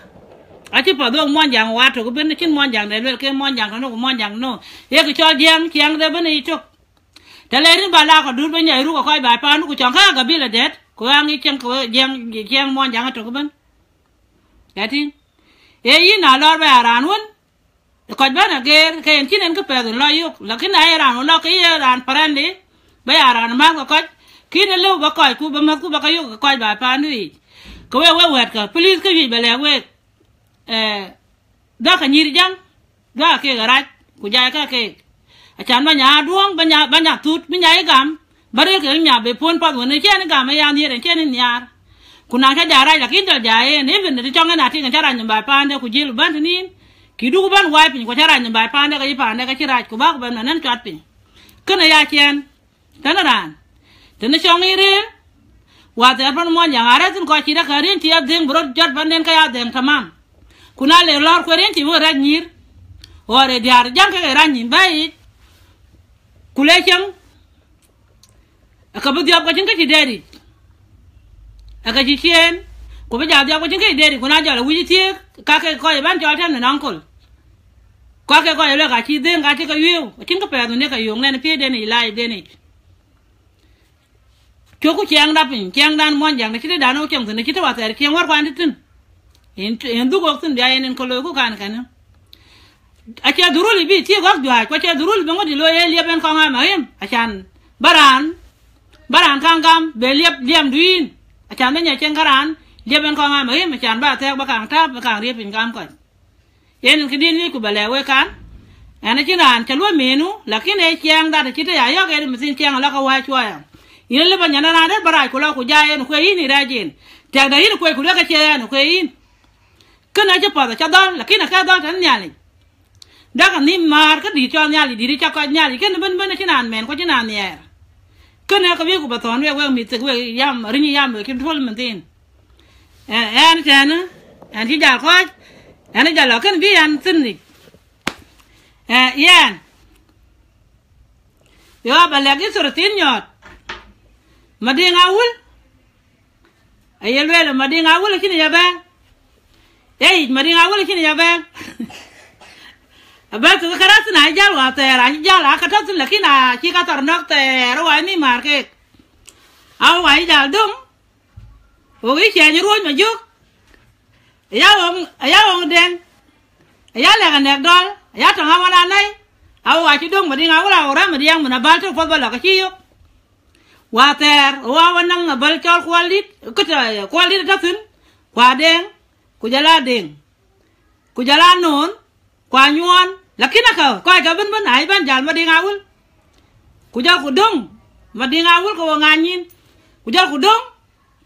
a ti pa do mon jang wa to ko ben chin mon jang ne le ke mon jang no, ko mon jang no. Ye ki chal jem kyang de ben i tok ta le rin ba la ko dur ben ya ru ko ko ba pa nu ko chang ka ga bi le det ko ang i chen ko jeng jeng mon jang to ko ben? Ya tin e yi na lor ba ran won ko ba na ger ke en chinen ko pe lo yuk lakin kin ran lo ke ye ran parandi ba ya ran ma ko ko kin le ba ko ku ba ma ku ba ka yu ko ba pa nu ko we we wet ka please ke yi ba le we eh da ka nyir jang da ke ga raj ku ja ka ke a chan ba nya duong ba nya ba nya tut mi nya gam ba re ke nya be pon pa won ne chen gam ya ni re chen ni yar kuna ka jara la kin dal jaye ne ben de chonga e na tinga chara nyamba pande ku jilu ban nin. Ki du ban wai pin ko chara nyamba pande ka pande ka chira ku ba ban nan chat pin. Kana ya chen tan ran. Tan chong ire wa ta ban mo nya ara tin ko chira ka rin ti ya ding bro jot ban den ka ya deng tamam kuna le lor ko rin ti wo ra nyir. Ore diar jang ka ra nyin bai. Kule akabu diab ka chin ka chi dedi aka ci chen ko be ja ja ko jinge deri. Ko na ja wi ti ka ke ko ban jo tan na ankol ko ke ko le ka ci den ga ti ka yu. Chin pe ne ka yu ne pe de ni lai de ni cho ku chiang da pin, chiang dan mon jang kite da no chang tin kite wa ter, chiang war kwan tin. In in du go tin ya in ko lo ku kan kan a cha bi ti gok dwa ko cha duruli bi ngodi lo ye lieben ko ma mahim achan, baran baran kang gam, be liep liam duin. A chan nya chen karan lieben ko ma mahim a chan ba te ba kang ta ba kang riep pin gam ko yen ki din ni ku bale we kan. Ana chinan chalwa menu lakini e chiang da chite ya yo ke misin chiang la ka wa chwa ya ina le banyana na de bara ko la ku ja yen ko yin nó jin. Ta da yin ko ku la ka che ya ko yin. Kana je pa da cha don lakini ka don tan nyali da ka ni mar, ka di cho nyali di ri cha ka nyali ken ben ben chinan men ko chinan yer kana ka bi ku ba ton we we mi we yam ri yam ke thol men an en en en ti ja ko en ja la kan bi an tin ni eh yan yo balagi lagi yot tin mading awul ayel wele mading awul kini ya ba ei mading awul e kini ya ba tu karat na jal wa te ra jal ka tot lakina ki ka tar nok te ro wa ni mar ke aw wa jal dum o wi che ni ya wong ya wong den ya le ga nek dol. Ya to ha wala nai aw wa chi dong ma dinga wala ora ma diang ma bal to fo bala ka chi yo wa ter nang bal chol kwalit ku ta kwalit ta tin kwa deng. Ku jala non kwa lakini ka, kwa ka ben ben, ai ban jal ma dinga wul. Ku jal ku dong ma dinga wul ko nga nyin. Ku jal ku dong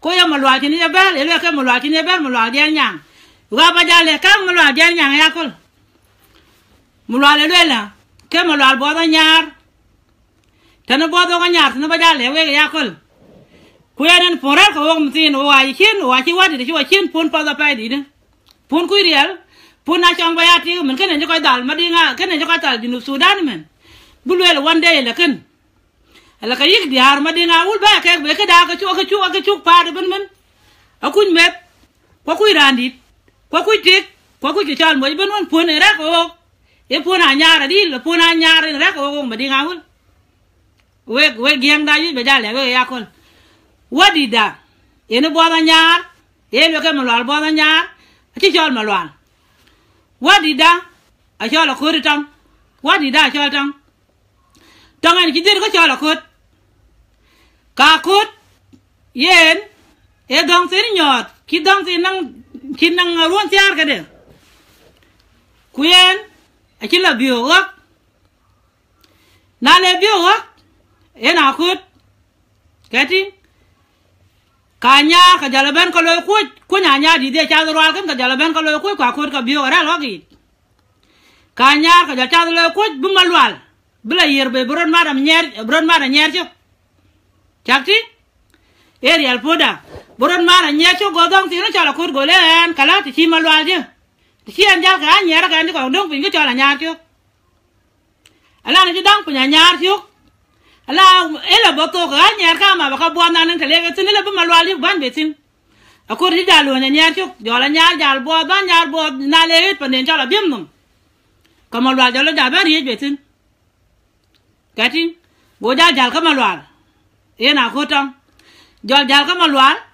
ko ya ma lwa chi ni ya bel ele ka ma lwa chi ni bel, ma lwa dian nyang. Wa ba jale ka ma lwa dian nyang ya kol mulwale lwela ke mulwal bodo nyar. Tana bodo ga nyar tana baja lewe ya kol kuyanen pora ko wong mtin o wa chen o wa chi wadi de wa chen pun pa da pa di de pun ku riel pun na chang baya ti men? Kene ko dal madinga kene ko tal jinu sudan men. Bulwel one day le ken. Ala ka yik diar madinga ul ba ke be ke da ka chu ka chu ka chu pa de ben men. Akuñ met ko kuy randit ko kuy tik ko kuy chal mo ben won e puna nyara di le puna nyara re ko ma di ngawul we we giang da yi be jale we ya kol. Wadi da ene bo da nyar e le ke malwal bo da nyar ti chol malwal wadi da a chol ko ri tam wadi da a chol tam tangan ki dir ko chol ko ka ko yen. E dong tin nyot. Ki dong sen nang, ki nang ruon tiar ka de kuyen. E Aki la bio wak. Na le bio wak. E a kut kati ka nya ka jala ben ko lo ku ku nya nya di de cha ro al kan ka jala ben ko lo ku ka kut ka bio ra lo gi ka nya ka jala cha lo ku bu ma lwal bla yer be bron ma dam nyer bron ma da nyer cho chakti e real poda bron ma da nyer cho go dong ti no cha la kut go le an kala ti chi ma lwal je khi anh giao cả nhà ra cái anh còn đông bình cái cho là nhà chưa ala nó chỉ đông của nhà nhà chưa ala ấy là bố tô cả nhà cả mà bác buôn anh nên thấy cái tin là bố mà loa liu bán về tin à cô thì giả luôn nhà nhà chưa giờ là nhà giả bố bán nhà bố na lê hết phần đến cho là biếm nằm còn mà loa giờ là giả bán hết về tin cái tin bố giả giả cái mà loa ấy nào cô trong giờ giả cái mà loa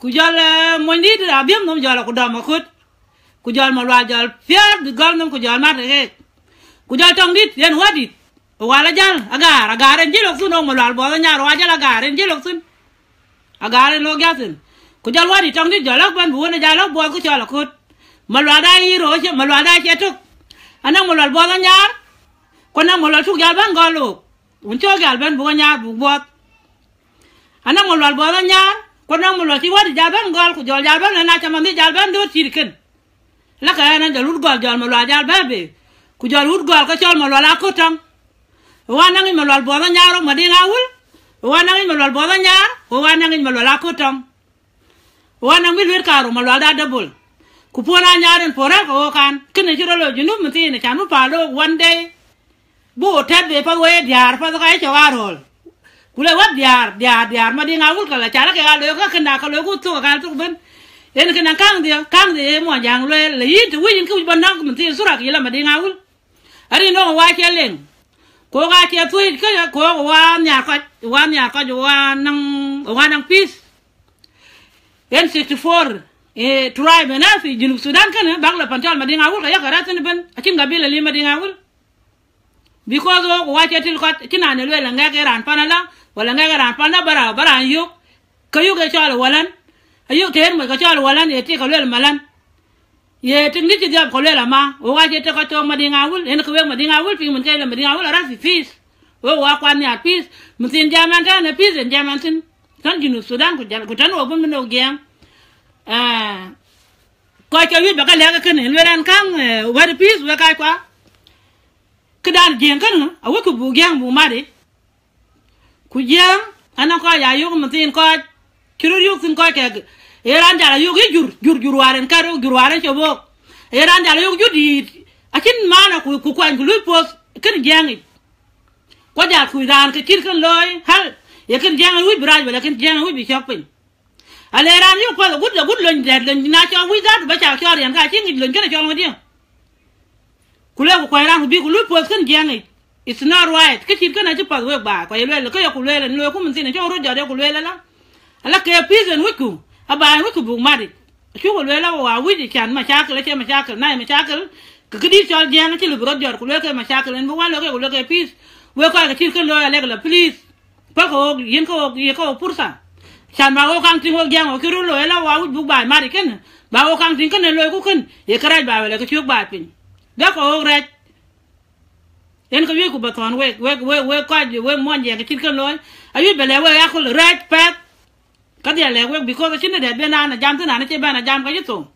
cứ giờ là muốn đi thì đã biếm nằm giờ là cô đầm mà khốt ku jol ma lwa jol fiar di gol num ku jol ma te ku jol tong dit, yen wadit wala jal, agar agaren jilok sun ong ma bo nyar wa jal agar jilok sun. Agaren lo gasin ku jal wadi tong di jalok ban bu ne jalok bo ku jol kut ma lwa da yi ro che ma da che tuk anang ma bo nyar ko nang ma tuk jal ban galo un cho gal ban bu nyar, bu bo anang ma bo nyar ko nang ma ti wadi jal ban gal ku jol jal ban na cha mi jal ban do tirken la ka yana jalur gal jal jol jal ban be. Ku jol lut gol, ka chol malwa la wana ngi malwal nangi nyaro, madi ngawul. Wana ngi malwal malwa nyar wana ngi malwal akotong wana ngi wa nangi lut karo malwa da double. Ku pona nyaren pora ko kan. Kene jiro lo junu mti ne chanu palo, one day. Bu tebe pa we, diar pa ka cho warol kule wa diar diar diar, madi ngawul kala chara ke alo ka kana ka lo ku to ka to ben. En kana kang dia kang dia mo jang le le yit wi yin ku ban nang mun ti sura ki la ma dinga ari no, wa ke len ko ga ke tu ka ko wa nya ka wa nya ka wa nang wanang peace. En 64 e tribe na fi junub sudan kana bagla pantal madinga wul ya karata ni ban akin gabila li madinga wul because wo wache til ko kina ne lwela nga ke ran panala wala nga ke ran pana bara bara yo kayu ke chal walan. Ayu ter mo ke chal walan e ti ka lwel malan ye tin ni ti jab ko lwela ma. Wo wache te ko to madinga wul, en ko we madinga wul fi mun ke le madinga wul ra fi fees wo wa kwa ni a peace. Mun tin jaman ta na peace, en jaman tin. Kan junub sudan ko jal ko tan wo bun no gem ah ko ke wi ba ka le ka ken lwelan kan wa peace, we ka kwa. Kedan jeng kan, a wo ku bu gyang bu mari. Ku gyang ana ko ya yu mun tin ko kiru yu tin ko ke eran jala yu gi jur jur jur waren karo jur waren chobo eran jala yu jur di akin mana ku ku kwan ku lu pos kan jangi ko ja ku dan ke kir kan loy, hal, ye kan jangi wi braj wala kan jangi wi bi shopping ale ran yu ko gud gud lon der lon na cho wi da ba cha cho ran ka chin lon kan cho ngodi kule ku kwairan bi ku lu pos kan jangi it's not right. Ke chit kana chi pas we ba ko yele ko yo ku le no ku mun tin cho ro jare ku le la ala ke pizen wiku aba wiku bu mari chu ku le la wa wi di chan ma cha ke che ma cha ke na ma ke ke kidi cho jang chi lu ro jare ke ma en bu wa lo ke ku pis we ko ke chit kan lo le la please pa ko yin ko ye ko pursa. Chan ba ko kang tin ko jang ko ru lo eh, la wa wi bu ba mari ken. Ba ko kang tin kan eh, lo eh, ku, ken. Ye kara ba le, ke chu ba pin. Da ko rek en ko wi ku baton we we we we ko we mon je ke kan loy ayu be we ya ko rek pet ka dia le we because chin de be na na jam tana na che ba na jam ka yito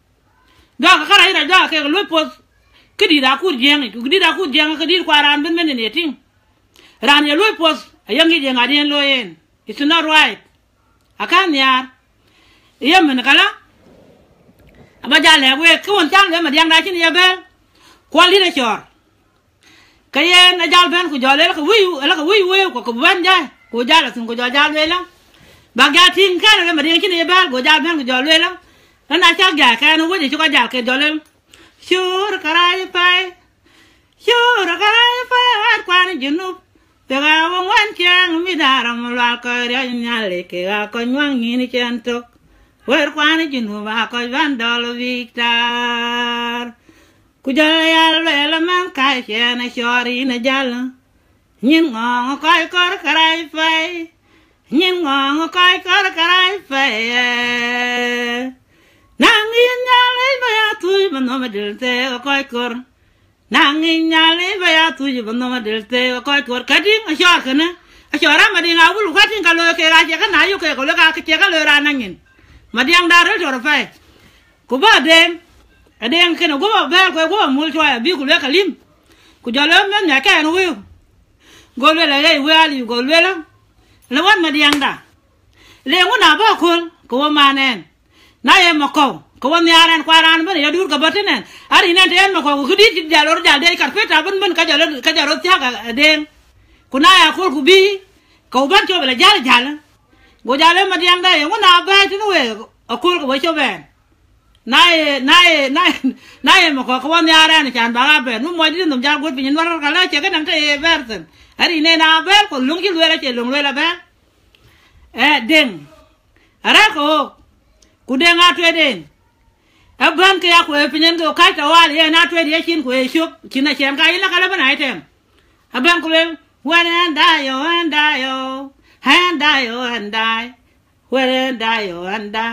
cái ka kara ira da ke lo pos, ke di da ku jeng ku di da ku jeng, ke di kwa ran ben ben ne ting. Ran ye lo pos ayangi je ngadi en lo yen it's not right. Akan yar yem ne kala aba ja le we ku on chang le ma diang da chin ye cái kwali na chor. Kaye na jal ben ku jole ka wi la ka wi của ko ko ban ja ko là sun ko jala jal we la. bagatin kan le mari kini ba go jal ben go le la na cha ga ka no wodi ko jal ke dole shur karai pai shur karai pai ar kwani jinu tega won wan chang mi daram lo ko re nyale ke ga ko nyang ni chen tok wer kwani jinu ba ko van dol victor ku jal ya le man ka che na shori na jal nyin ngo ko kor karai pai fai nyin ngong kai kor karai fai nang yin nyale ba ya tu ba no ma dil nàng kai kor nang bây giờ tôi vẫn tu ba no ma dil te kai kor kading a shor kana a shora mà đi wul katin ka lo ke ga je kana yu ke ko lo ka cái ga lo ra nangin ma diang da rồi jor phải, cô ba đêm, adeng kena cô ba ba ko go mul chwa bi ku lim, cô ku jalo men nya ka no wi go le le we ali go le la le wan ma diang da. Le nguna ba kul ko ma nen. Na ye ma ko anh wan yaran kwa ran ban ya dur ka batenen ari nan ten ma ko ku di ti jalo jal de, kar feta ban ban ka jalo ka jalo ti ha adeng ku na ya kul ku bi ko ban cho bela jal jal. Go jalo ma diang da, ye nguna ba ti no we akul ko ba cho ben naye mặc naye của mo ko ko woni anh ni chan baga be. Nu mo di dum jar gut bin war ka la che ga nang te versen ari, ne na ber ko lungi ki che, lung luera ba e den ara ko, ku den a twe den ban e ke ya ko e pinen go e e ka ta wal ye na twe ye chin ko e shup kina chen ka ila kala bana item a ban ko le wan an da yo an da yo han da yo an da wan da yo an da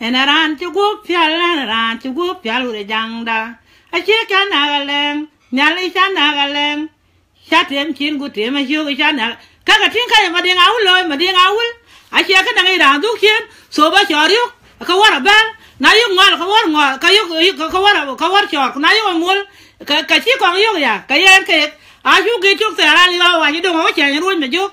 en aran chu gu pyal ran chu gu pyal ure jang da. A che ka na ga leng, nya li cha na ga leng cha tem chin gu tem a hiu ga cha na ka ga tin ka ma ding awul loy ma ding awul a che ka na ngai ran du kien so ba cha ru ka war ba na yu ngol ka war ngol ka yu ka war ka war chor na yu ngol ka ka chi kong yu ya ka yen ke a shu ge chuk se ra li wa wa ji do ma cha ru ma ju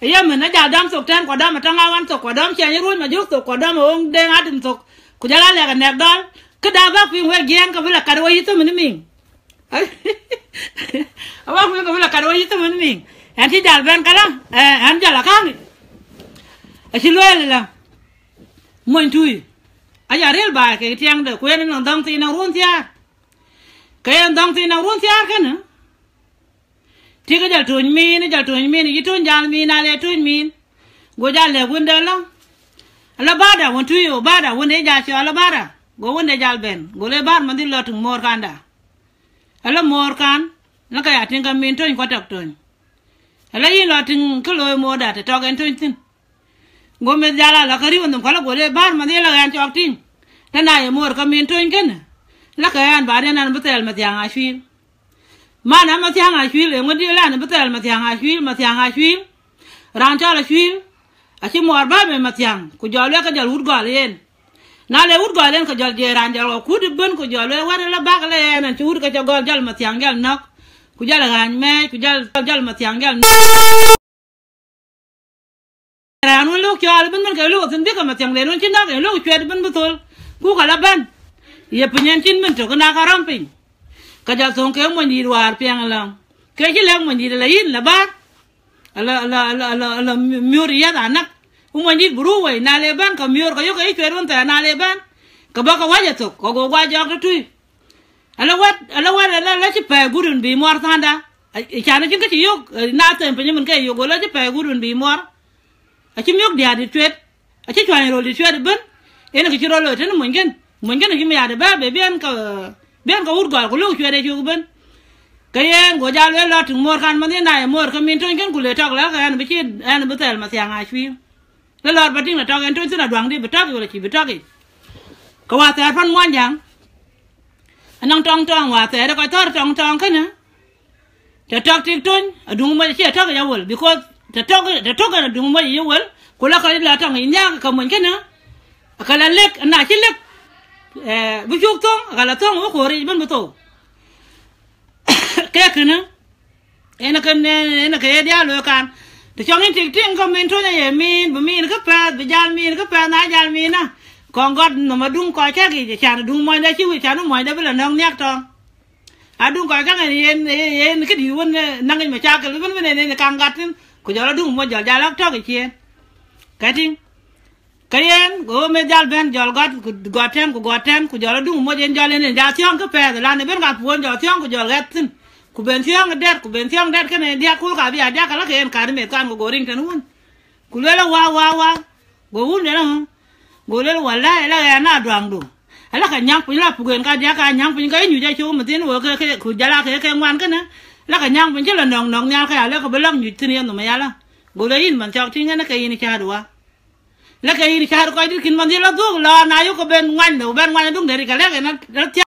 ya mình nó chào đam sụp tan quả đam mà trong ao ăn sụp quả đam chè như luôn mà giúp sụp quả đam mà ông đen á đừng sụp của gia lai là cái nẹp đó. Cái đa bác phim huệ giang có phải là cà đôi với mình mình. bác phim có phải là cà đôi với mình. Mình anh chỉ chào bên cái đó anh chào là khác anh chỉ luôn là mình thui anh giờ real bài, cái tiếng được quên nó đăng tin nó luôn thia. Cái đăng tin nó luôn thia cái nữa. Tiga jal tuny min jal tuny min yi tuny jal min ale tuny min go jal le wunde la ala bada won tuyo bada won e ja cho ala bada go won e jal ben go le bar man di lot mor kanda ala mor kan? La ka ya tin ka min ton ko tak ton ala yin lo tin ko lo mo da te to gen ton tin. Go me jala la ka ri won ko la go le bar man di la gan chok tin ta na ye mor ka min ton ken. La ka yan ba de nan betel ma tiang a shwil. Ma na ma tiang a shwil e ngodi la na betel ma tiang a shwil, ma tiang a shwil. Ran cha la shwil. A chi mor ba me ma tiang. Ku jo le ka jal wut go len na le wut go len ka jal je ran jal ku de ben ku jo le war la ba le na chu wut ka ja go jal ma tiang jal nok. Ku jal gan me, ku jal jal ma tiang jal ran un lu kyo al ben ben ka lu tin bi ka ma tiang le nun chin da ka lu chwe ben betul ku ka la ban ye punyen chin ben to na ka ram pin. Ka ja song ke mo ni war piang la ke chi le mo ni la yin la ba ala ala ala ala ala miur umanyit da naleban kamior kayo buru we na le ban, ka miur ka yo ka i chwe run ta na le ban. Ka ba ka waja to ko go waja ka tu ala wat ala wat, ala la chi pa gurun bi mor thanda. Cha eh, na chin ka na ten pe mun ke yo la chi pa gurun bi mor a chi miok dia di chwe a chi chwa ro di chwe ben ena ki chiro lo ten mo ngen mo ngen ki mi ya de ba, be bien ka bien ka ur ga ko lu chwe de chu ben ka go ja le lo mor kan man na mor ka min ton ken ku le tok la ka an bi chi an bi tel ma sia nga chwi le lor ba ting la tok en ton sina dwang di bi tok yo le chi bi tok i ka wa ta pan mon jang anong tong tong wa ta de ko tor tong tong ka na ta tok tik ton adung ma chi tok ya wol because ta tok ta tok na dung ma ye wol ku la ka la tong i cái ka cái ken na ka la lek na chi lek eh bu chuk tong ka la tong wo ko ri cái bu to ke kana ena kan ena ke dia lo kan to chong in tik ting ko min to ye min bu min ka pa bu jal min ka pa na jal min na kon god no ma dung ko cha gi cha dung mo da chi wi cha no mo da bela nong nyak to a dung ko ka ngi yen cái ke di won cái ma cha ka won ne ne kan gat ko jala dung cái jal cái to cái chien ka ting kayen go me jal ben jal got goten ku goten ku jala dung mo jen jal ne ja tiong cái pe la ne ben ga puon jal tiong ku jal gat tin ku ben tiong der ku ben tiong der kene, dia kul ka bia dia kala ken kar me kan, go goring tan hun ku le wa wa wa. Go hun ne la go le wala la ya na duang du. Ala ka nyang pin, la pu gen ka, dia ka nyang pin ka nyu ja chu ma tin wo, ke ke, ku jala ke ke ngwan kana la ka nyang pin che, la nong nong nya ka la ka belang nyu tin yan no ma ya la. Go le yin man chok tin na ka yin cha duwa la ka yin cha ko dir kin man di la du, la na yu ko ben ngwan do ben ngwan dung de ka la ke na